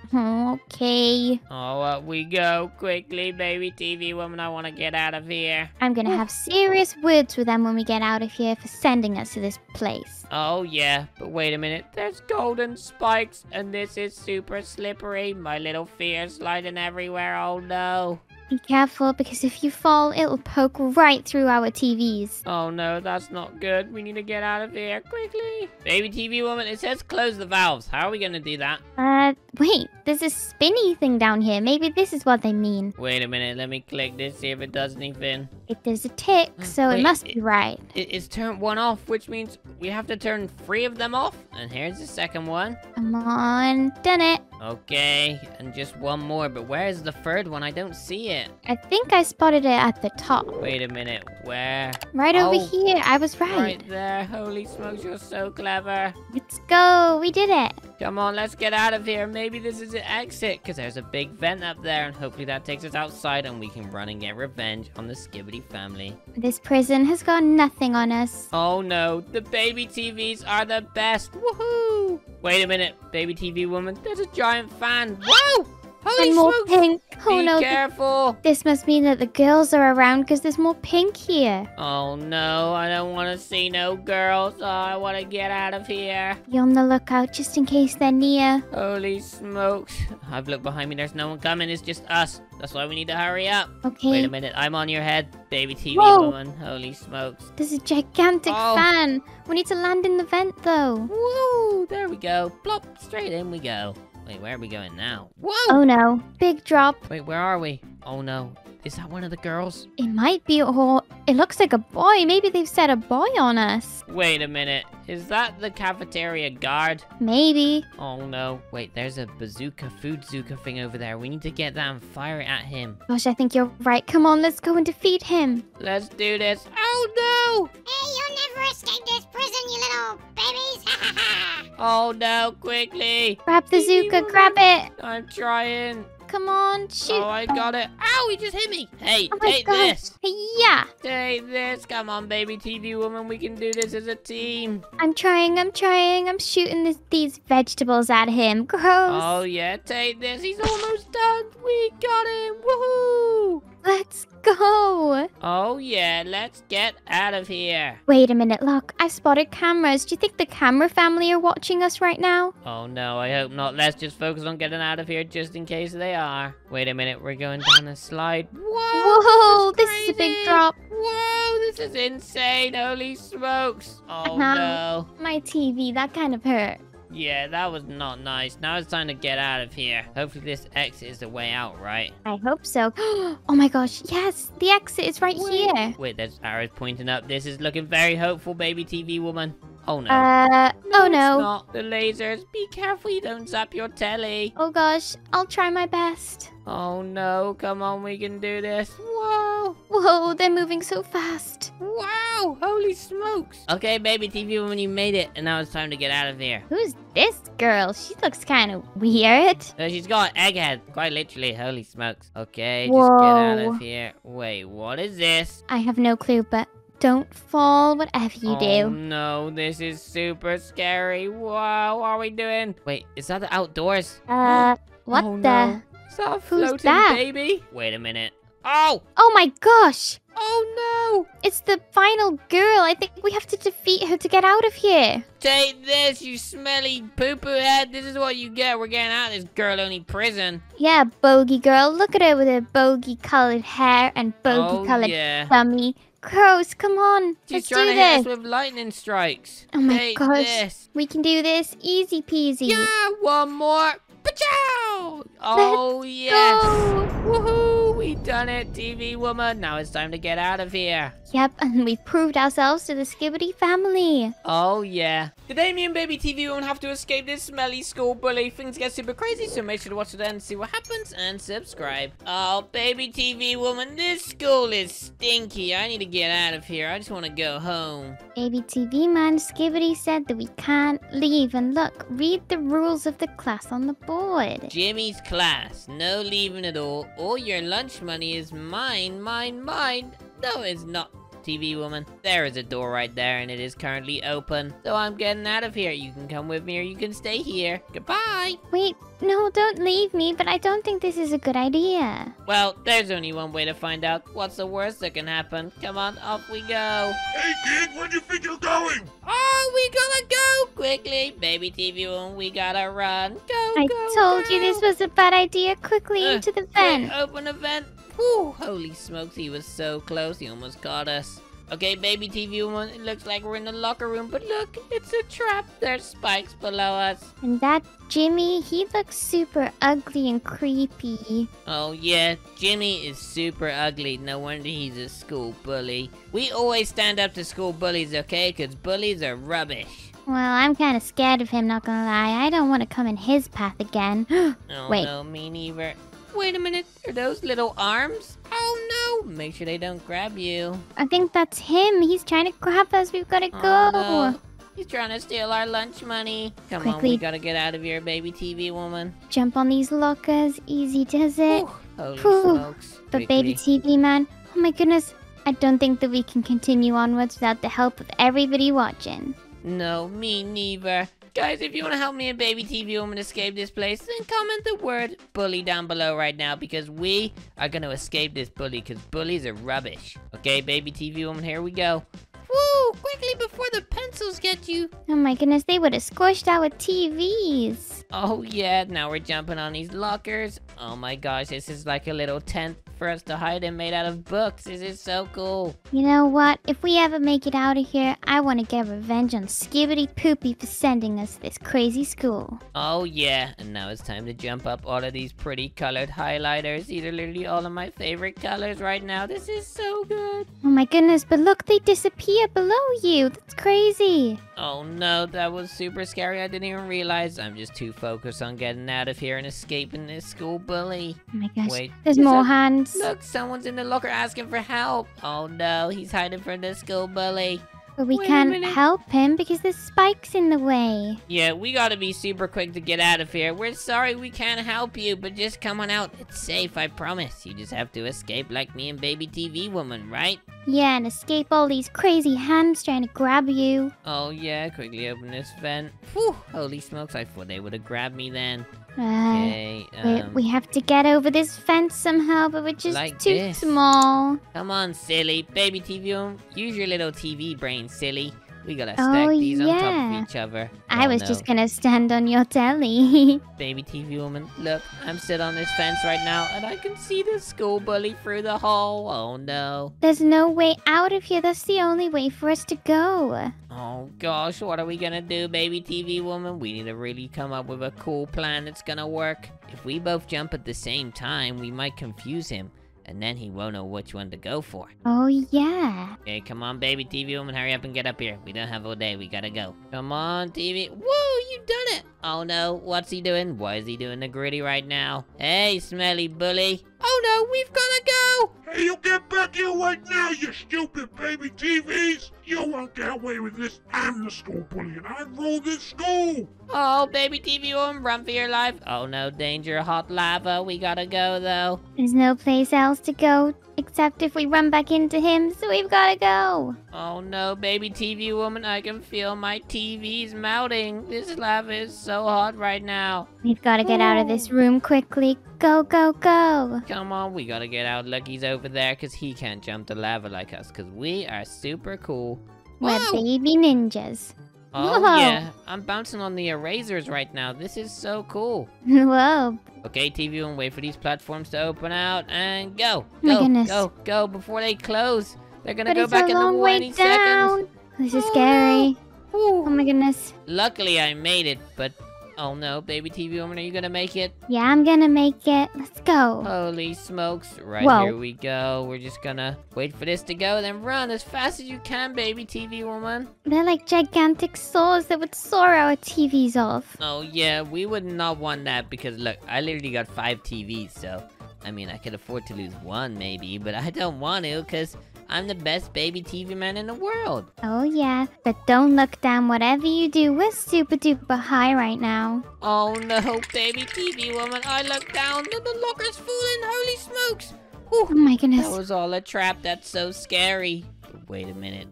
Okay. Oh, up we go. Quickly, baby TV woman. I want to get out of here. I'm gonna have serious words with them when we get out of here for sending us to this place. Oh, yeah. But wait a minute. There's golden spikes, and this is super slippery. My little feet are sliding everywhere. Oh, no. Be careful because if you fall, it'll poke right through our TVs. Oh, no. That's not good. We need to get out of here quickly. Baby TV woman, it says close the valves. How are we going to do that? Uh, wait, there's a spinny thing down here. Maybe this is what they mean. Wait a minute. Let me click this, see if it does anything. It does a tick, mm, so Wait, it must it- be right. It's turned one off, which means we have to turn three of them off. And here's the second one. Come on, done it. Okay, and just one more. But where is the third one? I don't see it. I think I spotted it at the top. Wait a minute. Where? Right Oh, over here. I was right. Right there. Holy smokes, you're so clever. Let's go. We did it. Come on, let's get out of here. Maybe this is the exit, because there's a big vent up there, and hopefully that takes us outside, and we can run and get revenge on the Skibidi family. This prison has got nothing on us. Oh no, the baby TVs are the best. Woohoo! Wait a minute, baby TV woman. There's a giant fan. Whoa! Holy and more smokes! pink. Oh Be no. careful! This must mean that the girls are around because there's more pink here. Oh no, I don't want to see no girls. Oh, I want to get out of here. Be on the lookout just in case they're near. Holy smokes. I've looked behind me, there's no one coming, it's just us. That's why we need to hurry up. Okay. Wait a minute, I'm on your head, baby TV Whoa. woman. Holy smokes. There's a gigantic Oh. fan. We need to land in the vent though. Woo! There we go. Plop, straight in we go. Wait, where are we going now? Whoa! Oh no. Big drop. Wait, where are we? Oh no. Is that one of the girls? It might be or it looks like a boy. Maybe they've set a boy on us. Wait a minute. Is that the cafeteria guard? Maybe. Oh no. Wait, there's a bazooka, food zooka thing over there. We need to get that and fire it at him. Gosh, I think you're right. Come on, let's go and defeat him. Let's do this. Oh no! Hey, you'll never escape this prison, you little babies. Ha ha ha. Oh no, quickly! Grab the Zuka, grab it. I'm trying. Come on, shoot. Oh, I got it. Ow, he just hit me. Hey, Oh take gosh. this. Yeah, Take this. Come on, baby TV woman. We can do this as a team. I'm trying, I'm trying. I'm shooting this, these vegetables at him. Gross. Oh, yeah, take this. He's almost done. We got him. Woohoo! Let's go. Oh, yeah, let's get out of here. Wait a minute, look. I've spotted cameras. Do you think the camera family are watching us right now? Oh, no, I hope not. Let's just focus on getting out of here just in case they are. Wait a minute, we're going down a slide. Whoa! Whoa, this is a big drop. Whoa, this is insane. Holy smokes. Oh, Now- no. My TV, that kind of hurt. Yeah, that was not nice. Now it's time to get out of here. Hopefully this exit is the way out, right? I hope so. [gasps] oh my gosh, yes, the exit is right here. Wait, there's arrows pointing up. This is looking very hopeful, baby TV woman. Oh no. Uh, oh it's no. not. The lasers. Be careful you don't zap your telly. Oh gosh, I'll try my best. Oh no, come on, we can do this. Whoa. Whoa, they're moving so fast. Wow, holy smokes. Okay, baby TV woman, you made it. And now it's time to get out of here. Who's this girl? She looks kind of weird. Uh, she's got egghead. Quite literally, holy smokes. Okay, just get out of here. Wait, what is this? I have no clue, but don't fall, whatever you oh, do. no, this is super scary. Wow, what are we doing? Wait, is that the outdoors? Uh, what oh, the? No. Is that a Who's floating that? baby? Wait a minute. Oh! Oh my gosh! Oh no! It's the final girl. I think we have to defeat her to get out of here. Take this, you smelly poo-poo head. This is what you get. We're getting out of this girl-only prison. Yeah, bogey girl. Look at her with her bogey colored hair and bogey oh, colored yeah. tummy. Gross, come on. She's Let's trying do to hit us this. with lightning strikes. Oh my Take gosh. this. We can do this. Easy peasy. Yeah, one more. Pachow! Oh, yes. Go. Woohoo! We done it, TV woman. Now it's time to get out of here. Yep, [laughs] and we've proved ourselves to the Skibidi family. Oh, yeah. Today, me and Baby TV won't have to escape this smelly school bully. Things get super crazy, so make sure to watch it and see what happens and subscribe. Oh, Baby TV woman, this school is stinky. I need to get out of here. I just want to go home. Baby TV man Skibidi said that we can't leave. And look, read the rules of the class on the board. Jimmy's class. No leaving at all. All your lunch money is mine, mine, mine. No, it's not. TV woman. There is a door right there, and it is currently open. So I'm getting out of here. You can come with me, or you can stay here. Goodbye. Wait, no, don't leave me, but I don't think this is a good idea. Well, there's only one way to find out what's the worst that can happen. Come on, off we go. Hey, kid, where do you think you're going? Oh, we gotta go quickly, baby TV woman. We gotta run. Go, I go, told go. you this was a bad idea. Quickly Uh, into the Quick, vent. open the vent. Whew, holy smokes, he was so close. He almost caught us. Okay, baby TV woman, it looks like we're in the locker room, but look, it's a trap. There's spikes below us. And that Jimmy, he looks super ugly and creepy. Oh yeah, Jimmy is super ugly. No wonder he's a school bully. We always stand up to school bullies, okay? Because bullies are rubbish. Well, I'm kind of scared of him, not gonna lie. I don't want to come in his path again. [gasps] Oh Wait. no, me neither. Wait a minute, are those little arms? Oh no, make sure they don't grab you. I think that's him. He's trying to grab us. We've got to Oh, go. no. He's trying to steal our lunch money. Come on, we gotta get out of here, baby TV woman. Jump on these lockers. Easy does it. Whew, holy smokes. But baby TV man, oh my goodness. I don't think that we can continue onwards without the help of everybody watching. No, me neither. Guys, if you want to help me and Baby TV Woman escape this place, then comment the word bully down below right now because we are going to escape this bully because bullies are rubbish. Okay, Baby TV Woman, here we go. Woo! Quickly before the pencils get you. Oh my goodness, they would have squished our TVs. Oh yeah, now we're jumping on these lockers. Oh my gosh, this is like a little tent for us to hide in made out of books. This is so cool. You know what? If we ever make it out of here, I want to get revenge on Skibidi Poopy for sending us this crazy school. Oh yeah, and now it's time to jump up all of these pretty colored highlighters. These are literally all of my favorite colors right now. This is so good. My goodness, but look, they disappear below you. That's crazy. Oh no, that was super scary. I didn't even realize. I'm just too focused on getting out of here and escaping this school bully. Oh my gosh. Wait, There's more hands. Look, someone's in the locker asking for help. Oh no, he's hiding from the school bully. But we Wait can't help him because there's spikes in the way. Yeah, we gotta be super quick to get out of here. We're sorry we can't help you, but just come on out. It's safe, I promise. You just have to escape like me and baby TV woman, right? Yeah, and escape all these crazy hands trying to grab you. Oh yeah, quickly open this vent. Whew, holy smokes, I thought they would have grabbed me then. Uh, Okay, we, um, we have to get over this fence somehow, but we're just Like too this. small. come on, silly. Baby TV use your little TV brain, silly. We gotta Oh, stack these on top yeah. of each other. I Oh, was no. just gonna stand on your telly. [laughs] Baby TV woman, look, I'm sitting on this fence right now, and I can see the school bully through the hole. Oh no. There's no way out of here. That's the only way for us to go. Oh gosh, what are we gonna do, baby TV woman? We need to really come up with a cool plan that's gonna work. If we both jump at the same time, we might confuse him, and then he won't know which one to go for. Oh, yeah. Okay, come on, baby TV woman, hurry up and get up here. We don't have all day, we gotta go. Come on, TV. Whoa, you done it! Oh no, what's he doing? Why is he doing the gritty right now? Hey, smelly bully. Oh no, we've gotta go! Hey, you get back here right now, you stupid baby TVs! You won't get away with this. I'm the school bully and I rule this school! Oh, baby TV woman, run for your life. Oh no, danger, hot lava. We gotta go though. There's no place else to go except if we run back into him, so we've gotta go. Oh no, baby TV woman, I can feel my TV's melting. This lava is so hot right now. We've gotta get out of this oh. room quickly. Go, go, go. Come on, we gotta get out. Look, he's over there because he can't jump the lava like us because we are super cool. We're Whoa! baby ninjas. Oh Whoa. [laughs] yeah, I'm bouncing on the erasers right now. This is so cool. [laughs] Whoa. Okay, TV and wait for these platforms to open out and go. Oh Go, goodness. go, go before they close. They're gonna go back in the way any down. seconds. This is Oh, scary. Oh my goodness. Luckily, I made it, but oh no, baby TV woman, are you gonna make it? Yeah, I'm gonna make it. Let's go. Holy smokes! Right Whoa. here we go. We're just gonna wait for this to go, then run as fast as you can, baby TV woman. They're like gigantic saws that would saw our TVs off. Oh yeah, we would not want that because look, I literally got five TVs, so I mean I could afford to lose one maybe, but I don't want to because I'm the best baby TV man in the world. Oh yeah, but don't look down. Whatever you do, we're super duper high right now. Oh no, baby TV woman, I look down, and the locker's falling. Holy smokes! Whew. Oh my goodness. That was all a trap. That's so scary. Wait a minute.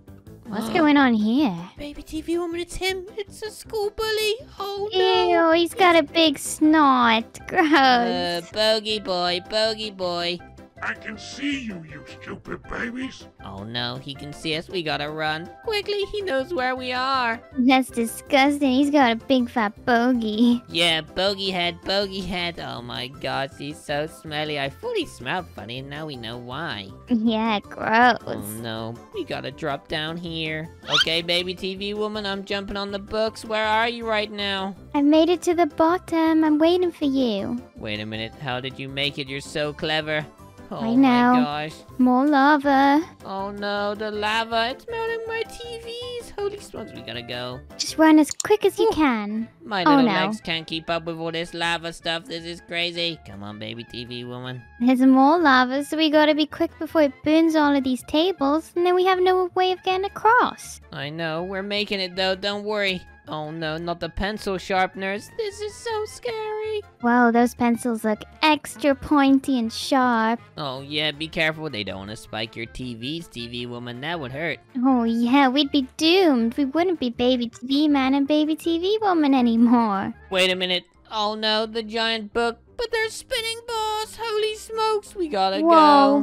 What's going on here? Baby TV woman, it's him. It's a school bully. Oh no. Ew, he's got a big snot. Gross. Uh, bogey boy, bogey boy. I can see you, you stupid babies. Oh no, he can see us. We gotta run. Quickly, he knows where we are. That's disgusting. He's got a big fat bogey. Yeah, bogey head, bogey head. Oh my gosh, he's so smelly. I fully he smelled funny, and now we know why. Yeah, gross. Oh no, we gotta drop down here. Okay, baby TV woman, I'm jumping on the books. Where are you right now? I made it to the bottom. I'm waiting for you. Wait a minute, how did you make it? You're so clever. Oh I know. my gosh. More lava. Oh no, the lava. It's melting my TVs. Holy smokes, we gotta go. Just run as quick as you can. My Oh, little no. legs can't keep up with all this lava stuff. This is crazy. Come on, baby TV woman. There's more lava, so we gotta be quick before it burns all of these tables, and then we have no way of getting across. I know, we're making it though, don't worry. Oh no, not the pencil sharpeners. This is so scary. Whoa, those pencils look extra pointy and sharp. Oh yeah, be careful. They don't want to spike your TVs, TV woman. That would hurt. Oh yeah, we'd be doomed. We wouldn't be baby TV man and baby TV woman anymore. Wait a minute. Oh no, the giant book. But they're spinning balls. Holy smokes, we gotta Whoa,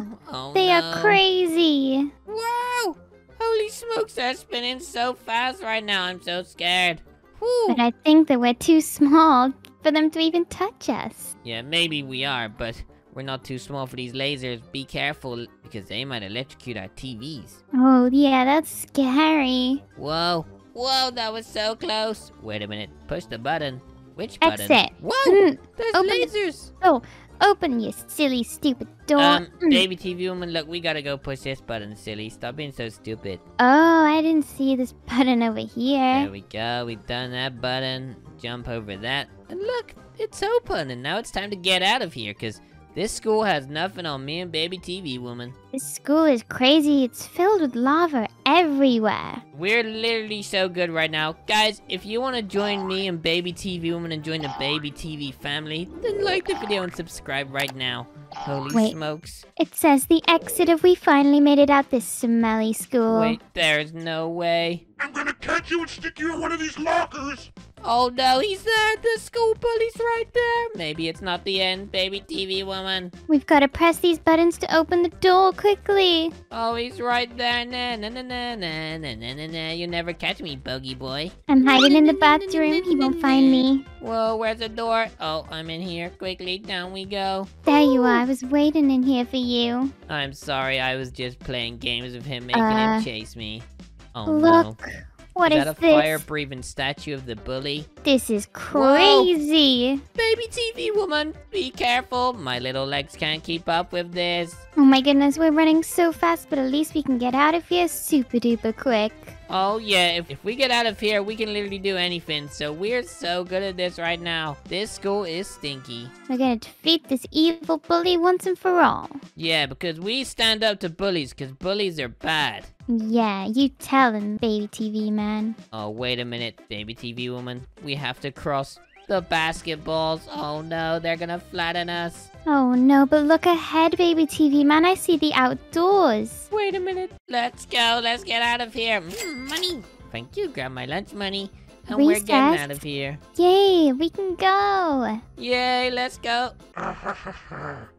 go. Oh They no. are crazy. Wow! Holy smokes, they're spinning so fast right now. I'm so scared. Whew. But I think that we're too small for them to even touch us. Yeah, maybe we are, but we're not too small for these lasers. Be careful, because they might electrocute our TVs. Oh yeah, that's scary. Whoa. Whoa, that was so close. Wait a minute. Push the button. Which button? Exit. Whoa! Mm, There's Open- lasers! Open your silly stupid door. Um, Mm. baby TV woman, look, we gotta go push this button, silly. Stop being so stupid. Oh, I didn't see this [laughs] button over here. There we go. We've done that button. Jump over that. And look, it's open. And now it's time to get out of here, because this school has nothing on me and baby TV woman. This school is crazy. It's filled with lava everywhere. We're literally so good right now. Guys, if you want to join me and Baby TV Woman and join the Baby TV family, then like the video and subscribe right now. Holy Wait. smokes. It says the exit if we finally made it out this smelly school. Wait, there's no way. I'm gonna catch you and stick you in one of these lockers. Oh no, he's there! The school bully's right there! Maybe it's not the end, Baby TV Woman. We've got to press these buttons to open the door quickly. Oh, he's right there. Na na na na na na na na na. You never catch me, bogey boy. I'm hiding in the bathroom. He won't find me. Whoa, where's the door? Oh, I'm in here. Quickly, down we go. There you are. I was waiting in here for you. I'm sorry, I was just playing games with him, making Uh, him chase me. Oh Look, no. what is is, that a this? fire-breathing statue of the bully? This is Whoa. crazy. Baby TV woman, be careful. My little legs can't keep up with this. Oh my goodness, we're running so fast, but at least we can get out of here super duper quick. Oh yeah, if, if we get out of here, we can literally do anything. So we're so good at this right now. This school is stinky. We're gonna defeat this evil bully once and for all. Yeah, because we stand up to bullies, because bullies are bad. Yeah, you tell him, baby TV man. Oh, wait a minute, baby TV woman. We have to cross the basketballs. Oh no, they're gonna flatten us. Oh no, but look ahead, baby TV man. I see the outdoors. Wait a minute. Let's go. Let's get out of here. Mm, money. Thank you. Grab my lunch money. And we're getting out of here. Yay, we can go. Yay, let's go. [laughs]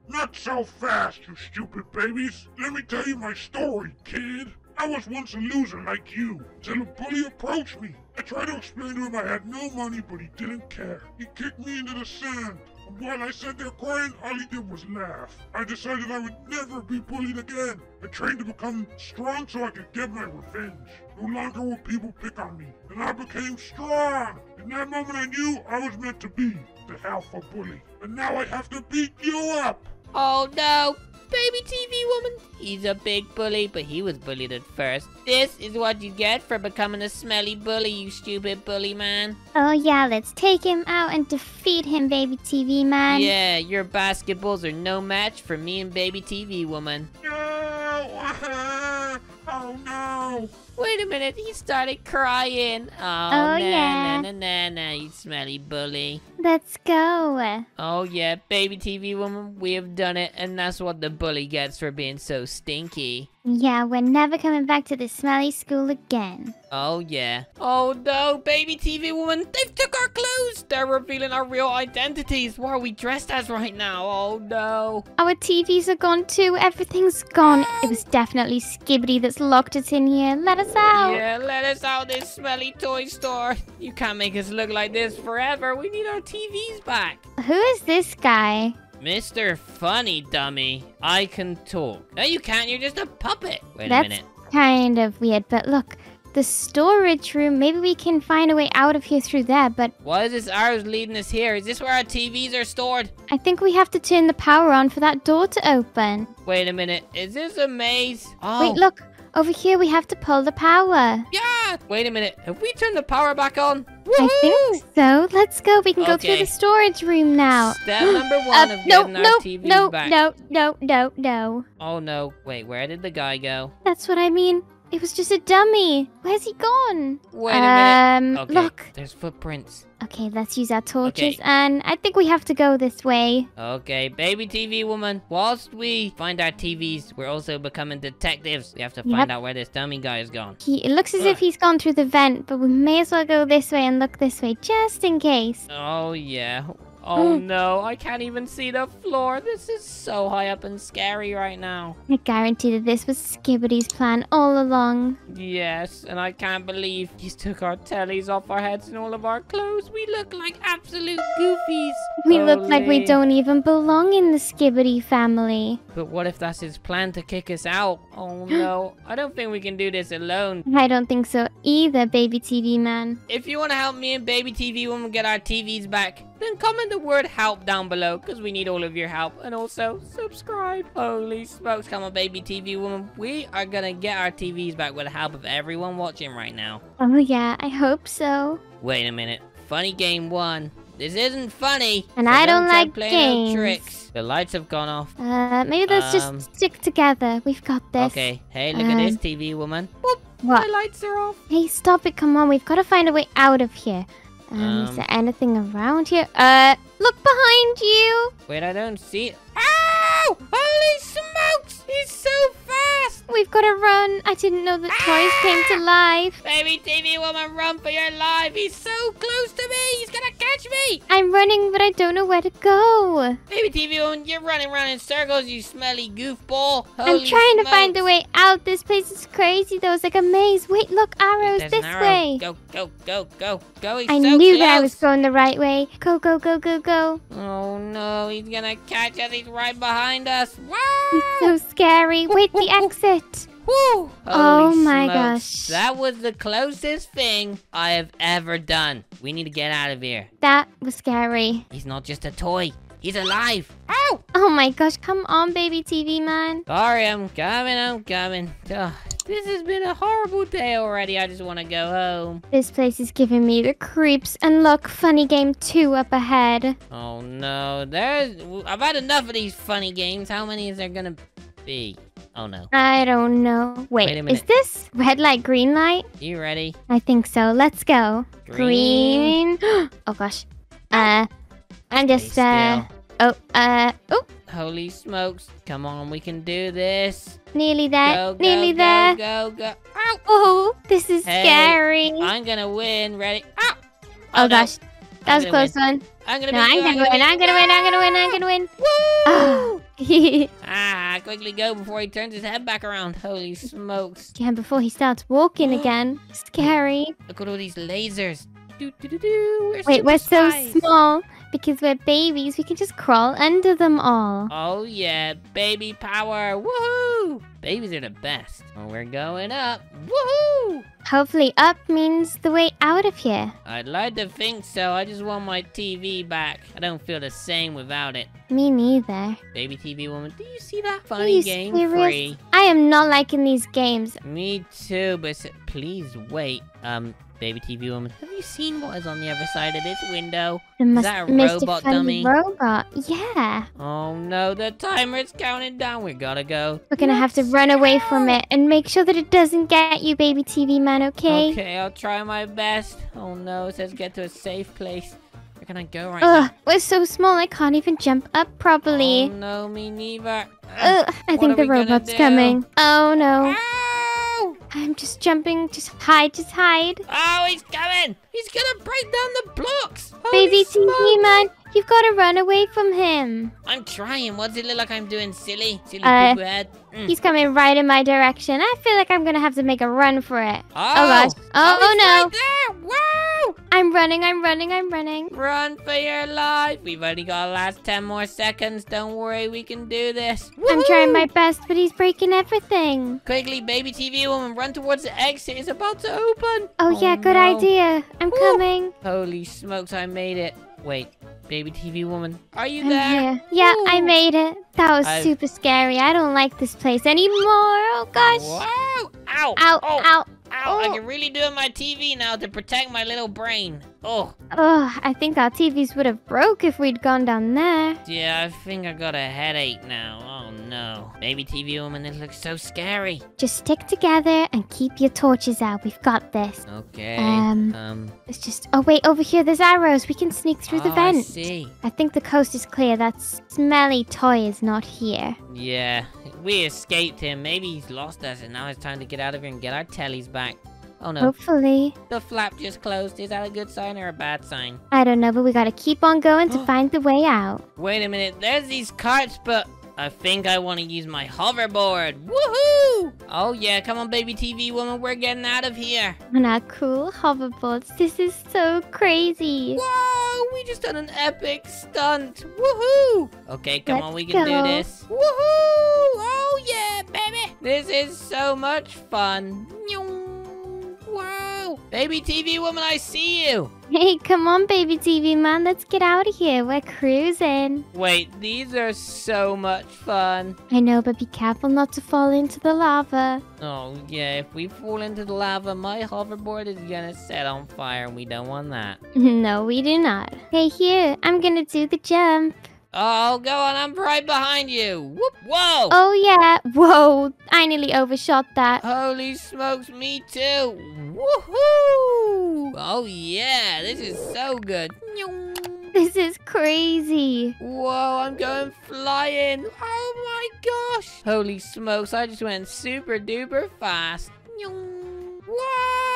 Not so fast, you stupid babies. Let me tell you my story, kid. I was once a loser like you, till a bully approached me. I tried to explain to him I had no money, but he didn't care. He kicked me into the sand. And while I sat there crying, all he did was laugh. I decided I would never be bullied again. I trained to become strong so I could get my revenge. No longer will people pick on me. And I became strong. In that moment I knew I was meant to be the alpha bully. And now I have to beat you up. Oh no. Baby TV woman. He's a big bully, but he was bullied at first. This is what you get for becoming a smelly bully, you stupid bully man. Oh yeah, let's take him out and defeat him, baby TV man. Yeah, your basketballs are no match for me and baby TV woman. No! [laughs] oh no! Oh, wait a minute. He started crying. Oh, oh nah, yeah. nah, nah, nah, nah, you smelly bully. Let's go. Oh, yeah, baby TV woman, we have done it. And that's what the bully gets for being so stinky. Yeah, we're never coming back to this smelly school again. Oh, yeah. Oh, no, baby TV woman, they've took our clothes. They're revealing our real identities. What are we dressed as right now? Oh, no. Our TVs are gone too. Everything's gone. It was definitely Skibidi that's locked us in here. Let us out. Yeah, let us out of this smelly toy store. You can't make us look like this forever. We need our TVs back. Who is this guy? Mr. Funny Dummy, I can talk. No, you can't. You're just a puppet. Wait That's a minute. kind of weird, but look, the storage room, maybe we can find a way out of here through there, but Why is this arrows leading us here? Is this where our TVs are stored? I think we have to turn the power on for that door to open. Wait a minute. Is this a maze? Oh, Wait, look, over here we have to pull the power. yeah. Wait a minute. Have we turned the power back on? I think so. Let's go. We can go through the storage room now. [gasps] Step number [gasps] one Uh, of no, getting our no, TVs no, back. no, no, no, no. Oh no. Wait, where did the guy go? That's what I mean. It was just a dummy. Where's he gone? Wait a minute. Um, Okay. look. There's footprints. Okay, let's use our torches, Okay. and I think we have to go this way. Okay, baby TV woman. Whilst we find our TVs, we're also becoming detectives. We have to Yep. find out where this dummy guy is gone. He, it looks as if he's gone through the vent, but we may as well go this way and look this way just in case. Oh yeah. Oh mm. no, I can't even see the floor. This is so high up and scary right now. I guarantee that this was Skibidi's plan all along. Yes, and I can't believe he's took our tellies off our heads and all of our clothes. We look like absolute goofies. We look like we don't even belong in the Skibidi family. But what if that's his plan to kick us out? Oh [gasps] no, I don't think we can do this alone. I don't think so either, baby TV man. If you want to help me and Baby TV when we get our TVs back, then comment the word help down below because we need all of your help. And also, subscribe. Holy smokes, come on, Baby TV Woman. We are going to get our TVs back with the help of everyone watching right now. Oh yeah, I hope so. Wait a minute. Funny game one. This isn't funny. And so I don't like playing games. No tricks. The lights have gone off. Uh, maybe let's Um, just stick together. We've got this. Okay. Hey, look at this Um, TV woman. Whoop. What? My lights are off. Hey, stop it! Come on, we've got to find a way out of here. Um, is Um, there anything around here? Uh, look behind you! Wait, I don't see it. Ow! Holy smokes! He's so fast! We've got to run. I didn't know that toys came to ah! life. Baby TV woman, run for your life! He's so close to me! He's gonna catch me! I'm running, but I don't know where to go. Baby TV woman, you're running around in circles, you smelly goofball! I'm Holy trying to find a way out. This place is crazy, though. It's like a maze. Wait, look, arrows There's this arrow. way. Go, go, go, go, go! He's I so knew close. that I was going the right way. Go, go, go, go, go. Oh no, he's gonna catch us! He's right behind us! Wow! He's so scary. Wait, the exit. Woo! Oh Holy my smokes. gosh. That was the closest thing I have ever done. We need to get out of here. That was scary. He's not just a toy. He's alive. Ow! Oh my gosh, come on, baby TV man. Sorry, I'm coming, I'm coming. Ugh, this has been a horrible day already. I just want to go home. This place is giving me the creeps. And look, funny game two up ahead. Oh no, there's. I've had enough of these funny games. How many is there gonna be? Oh no. I don't know. Wait, Wait a is this red light, green light? You ready? I think so. Let's go. Green. Green. [gasps] oh gosh. Uh, I'm just Stay uh. still. Oh, uh. Oh, Holy smokes. Come on, we can do this. nearly there. Go, go, nearly go, there. Go, go. Ow! Oh, this is Hey, scary. I'm gonna win. Ready? Ow! oh no. gosh, that was a close one. I'm gonna No, I'm gonna win. I'm gonna win. I'm gonna win. I'm gonna win. Woo! Ah, quickly go before he turns his head back around. Holy smokes. Yeah, before he starts walking [gasps] again. Scary. Look at all these lasers. We're Wait, we're so small because we're babies. We can just crawl under them all. Oh yeah, baby power. Woohoo! Babies are the best. Oh, we're going up. Woohoo! Hopefully, up means the way out of here. I'd like to think so. I just want my TV back. I don't feel the same without it. Me neither. Baby TV woman, do you see that funny game serious? free? I am not liking these games. Me too, but please wait. Um, baby TV woman, have you seen what is on the other side of this window? The mus- that a Mr. robot dummy? Robot. Yeah. Oh no, the timer is counting down. We gotta go. We're gonna have to run away from it and make sure that it doesn't get you, baby TV man, okay? Okay, I'll try my best. Oh no, it says get to a safe place. Where can I go right Ugh, we're so small I can't even jump up properly. Oh no, me neither. Ugh, I what think the robot's coming. Oh no. Ow! I'm just jumping. Just hide, just hide. Oh, he's coming! He's gonna break down the blocks! Holy Baby smoke. TV man, you've got to run away from him. I'm trying. What's it look like I'm doing? Silly? Silly Uh, head? Mm. He's coming right in my direction. I feel like I'm gonna have to make a run for it. Oh, gosh. Oh, he's no. Right I'm running, I'm running, I'm running. Run for your life! We've only got the last 10 more seconds. Don't worry, we can do this. I'm trying my best, but he's breaking everything. Quickly, baby TV woman, run towards the exit. It's about to open. Oh, yeah, oh, good no. idea. I'm Woo. coming. Holy smokes, I made it. Wait, baby TV woman, are you I'm there? here. Yeah, I made it. That was I've- super scary. I don't like this place anymore. Oh gosh. Wow! Ow! Ow, oh, ow. Ow! I Oh. can really do it on my TV now to protect my little brain. Oh, Ugh, I think our TVs would have broke if we'd gone down there. yeah, I think I got a headache now. Oh no. Baby TV woman, this looks so scary. Just stick together and keep your torches out. We've got this. Okay. Um, um It's just. Oh wait, over here there's arrows. We can sneak through the oh, I see. I think the coast is clear. That smelly toy is not here. Yeah, we escaped him. Maybe he's lost us, and now it's time to get out of here and get our tellies back. Oh no, Hopefully. the flap just closed. Is that a good sign or a bad sign? I don't know, but we gotta keep on going to [gasps] find the way out. Wait a minute, there's these carts, but I think I want to use my hoverboard. Woohoo! Oh yeah, come on, baby TV woman, we're getting out of here. On our cool hoverboards. This is so crazy. Whoa, we just done an epic stunt. Woohoo! Okay, come Let's on, we can go. do this. Woohoo! Oh yeah, baby! This is so much fun. Nyong. Baby TV woman, I see you! Hey, come on, baby TV man. Let's get out of here. We're cruising. Wait, these are so much fun. I know, but be careful not to fall into the lava. Oh, yeah, if we fall into the lava, my hoverboard is gonna set on fire, and we don't want that. [laughs] No, we do not. Hey, here. I'm gonna do the jump. Oh, go on, I'm right behind you! Whoop! Whoa! Oh, yeah. Whoa. I nearly overshot that. Holy smokes, me too! Woohoo! Oh yeah, this is so good. This is crazy. Whoa, I'm going flying! Oh my gosh! Holy smokes, I just went super duper fast. Whoa!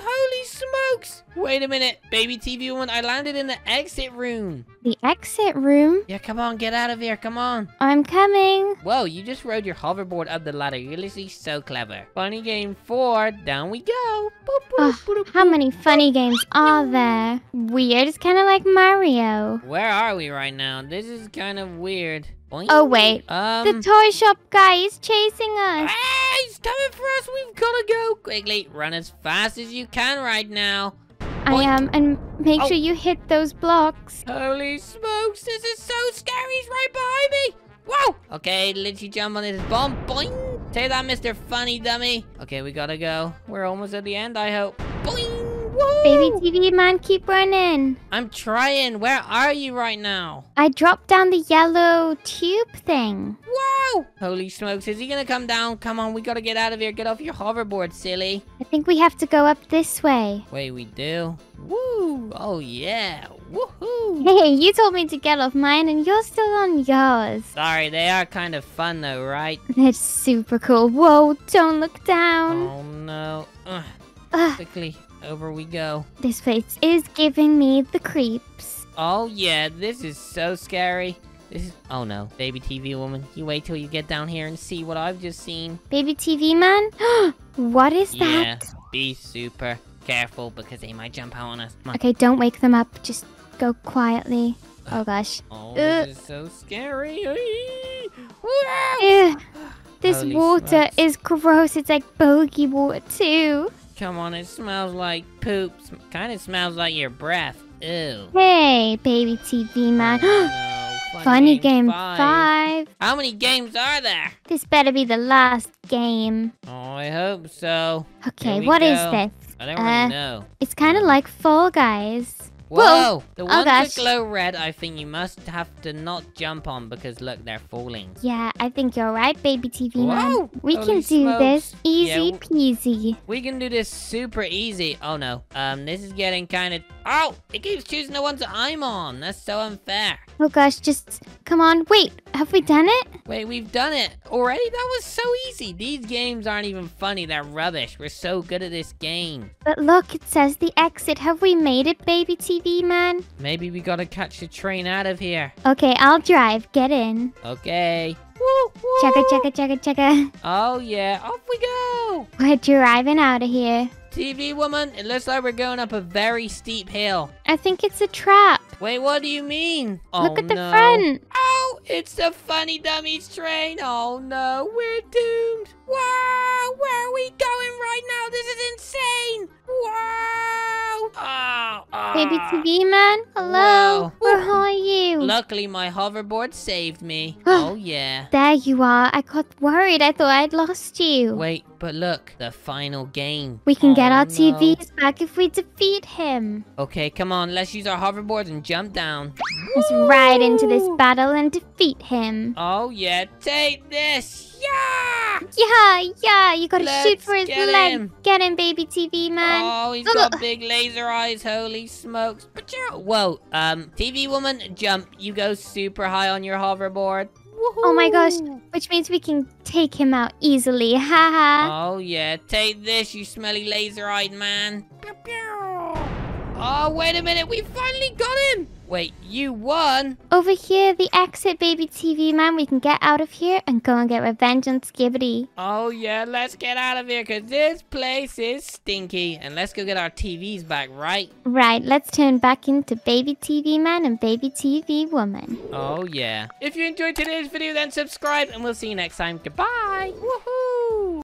Holy smokes! Wait a minute, baby TV woman, I landed in the exit room. The exit room. Yeah, come on, get out of here, come on. I'm coming. Whoa, you just rode your hoverboard up the ladder. You're literally so clever. Funny game four, down we go. Boop, boop, Ugh, boop, How many funny games are there? Weird. It's kind of like Mario. Where are we right now? This is kind of weird. Boing. Oh, wait. Um. The toy shop guy is chasing us. ah, he's coming for us. We've gotta go quickly. Run as fast as you can right now. I am. and make Oh. sure you hit those blocks. Holy smokes, this is so scary. He's right behind me. Whoa. Okay, literally jump on this bomb. Boing. Take that, Mr. Funny Dummy. Okay, we gotta go. We're almost at the end, I hope. Boing. Woo. Baby TV man, keep running. I'm trying. Where are you right now? I dropped down the yellow tube thing. Whoa! Holy smokes, is he gonna come down? Come on, we gotta get out of here. Get off your hoverboard, silly. I think we have to go up this way. Wait, we do? Woo! Oh, yeah. Woohoo! Hey, you told me to get off mine and you're still on yours. Sorry, they are kind of fun though, right? That's super cool. Whoa, don't look down. Oh, no. Ugh, Ugh, quickly, over we go. this place is giving me the creeps. Oh, yeah, this is so scary. This is... Oh, no. Baby TV woman, you wait till you get down here and see what I've just seen. Baby TV man? [gasps] what is Yeah, that? be super careful because they might jump out on us. On. Okay, don't wake them up. Just go quietly. Oh gosh. Oh, Uh. this is so scary. Ew. This Holy water smokes. is gross. It's like bogey water too. Come on, it smells like poop. Kind of smells like your breath. Ew. Hey, baby TV man. Oh, no. [gasps] Funny game five. How many games are there? This better be the last game. Oh, I hope so. Okay, what is go. this? I don't Uh, really know. It's kind of like Fall Guys. Whoa! The Oh, ones gosh. that glow red, I think you must have to not jump on because look, they're falling. Yeah, I think you're right, baby TV Whoa, man. We holy can do smokes. this Yeah, easy w- peasy. We can do this super easy. Oh no, um, this is getting kind of. Oh, it keeps choosing the ones that I'm on. That's so unfair. Oh gosh, just come on. Wait, have we done it? Wait, we've done it already? That was so easy. These games aren't even funny. They're rubbish. We're so good at this game. But look, it says the exit. Have we made it, baby TV man? Maybe we gotta catch the train out of here. Okay, I'll drive. Get in. Okay. Woo, woo. Chugga, chugga, chugga, chugga. [laughs] Oh yeah, off we go. We're driving out of here. TV woman, it looks like we're going up a very steep hill. I think it's a trap. Wait, what do you mean? Oh, Look at the no. front. Oh, it's the Funny Dummies train. Oh no, we're doomed. Wow, where are we going right now? This is insane. Wow. Oh, oh. Baby TV man? Hello? Whoa. Where are you? Luckily, my hoverboard saved me. [gasps] Oh, oh yeah. There you are. I got worried. I thought I'd lost you. Wait, but look, the final game. We can get Oh, our no. TVs back if we defeat him. Okay, come on, let's use our hoverboards and jump down. Let's ride into this battle and defeat him. Oh yeah, take this. Yeah. Yeah, yeah, you gotta shoot Let's for his get leg. him. Get him, baby TV man. Oh, he's got big laser eyes. Holy smokes! But you're whoa. Um, TV woman, jump. You go super high on your hoverboard. Oh my gosh, which means we can take him out easily. Haha. Oh yeah, take this, you smelly laser-eyed man. Oh wait a minute, we finally got him. Wait, you won? Over here, the exit, baby TV man. We can get out of here and go and get revenge on Skibidi. Oh yeah, let's get out of here because this place is stinky. And let's go get our TVs back, right? Right, let's turn back into baby TV man and baby TV woman. Oh yeah. If you enjoyed today's video, then subscribe and we'll see you next time. Goodbye. Woohoo!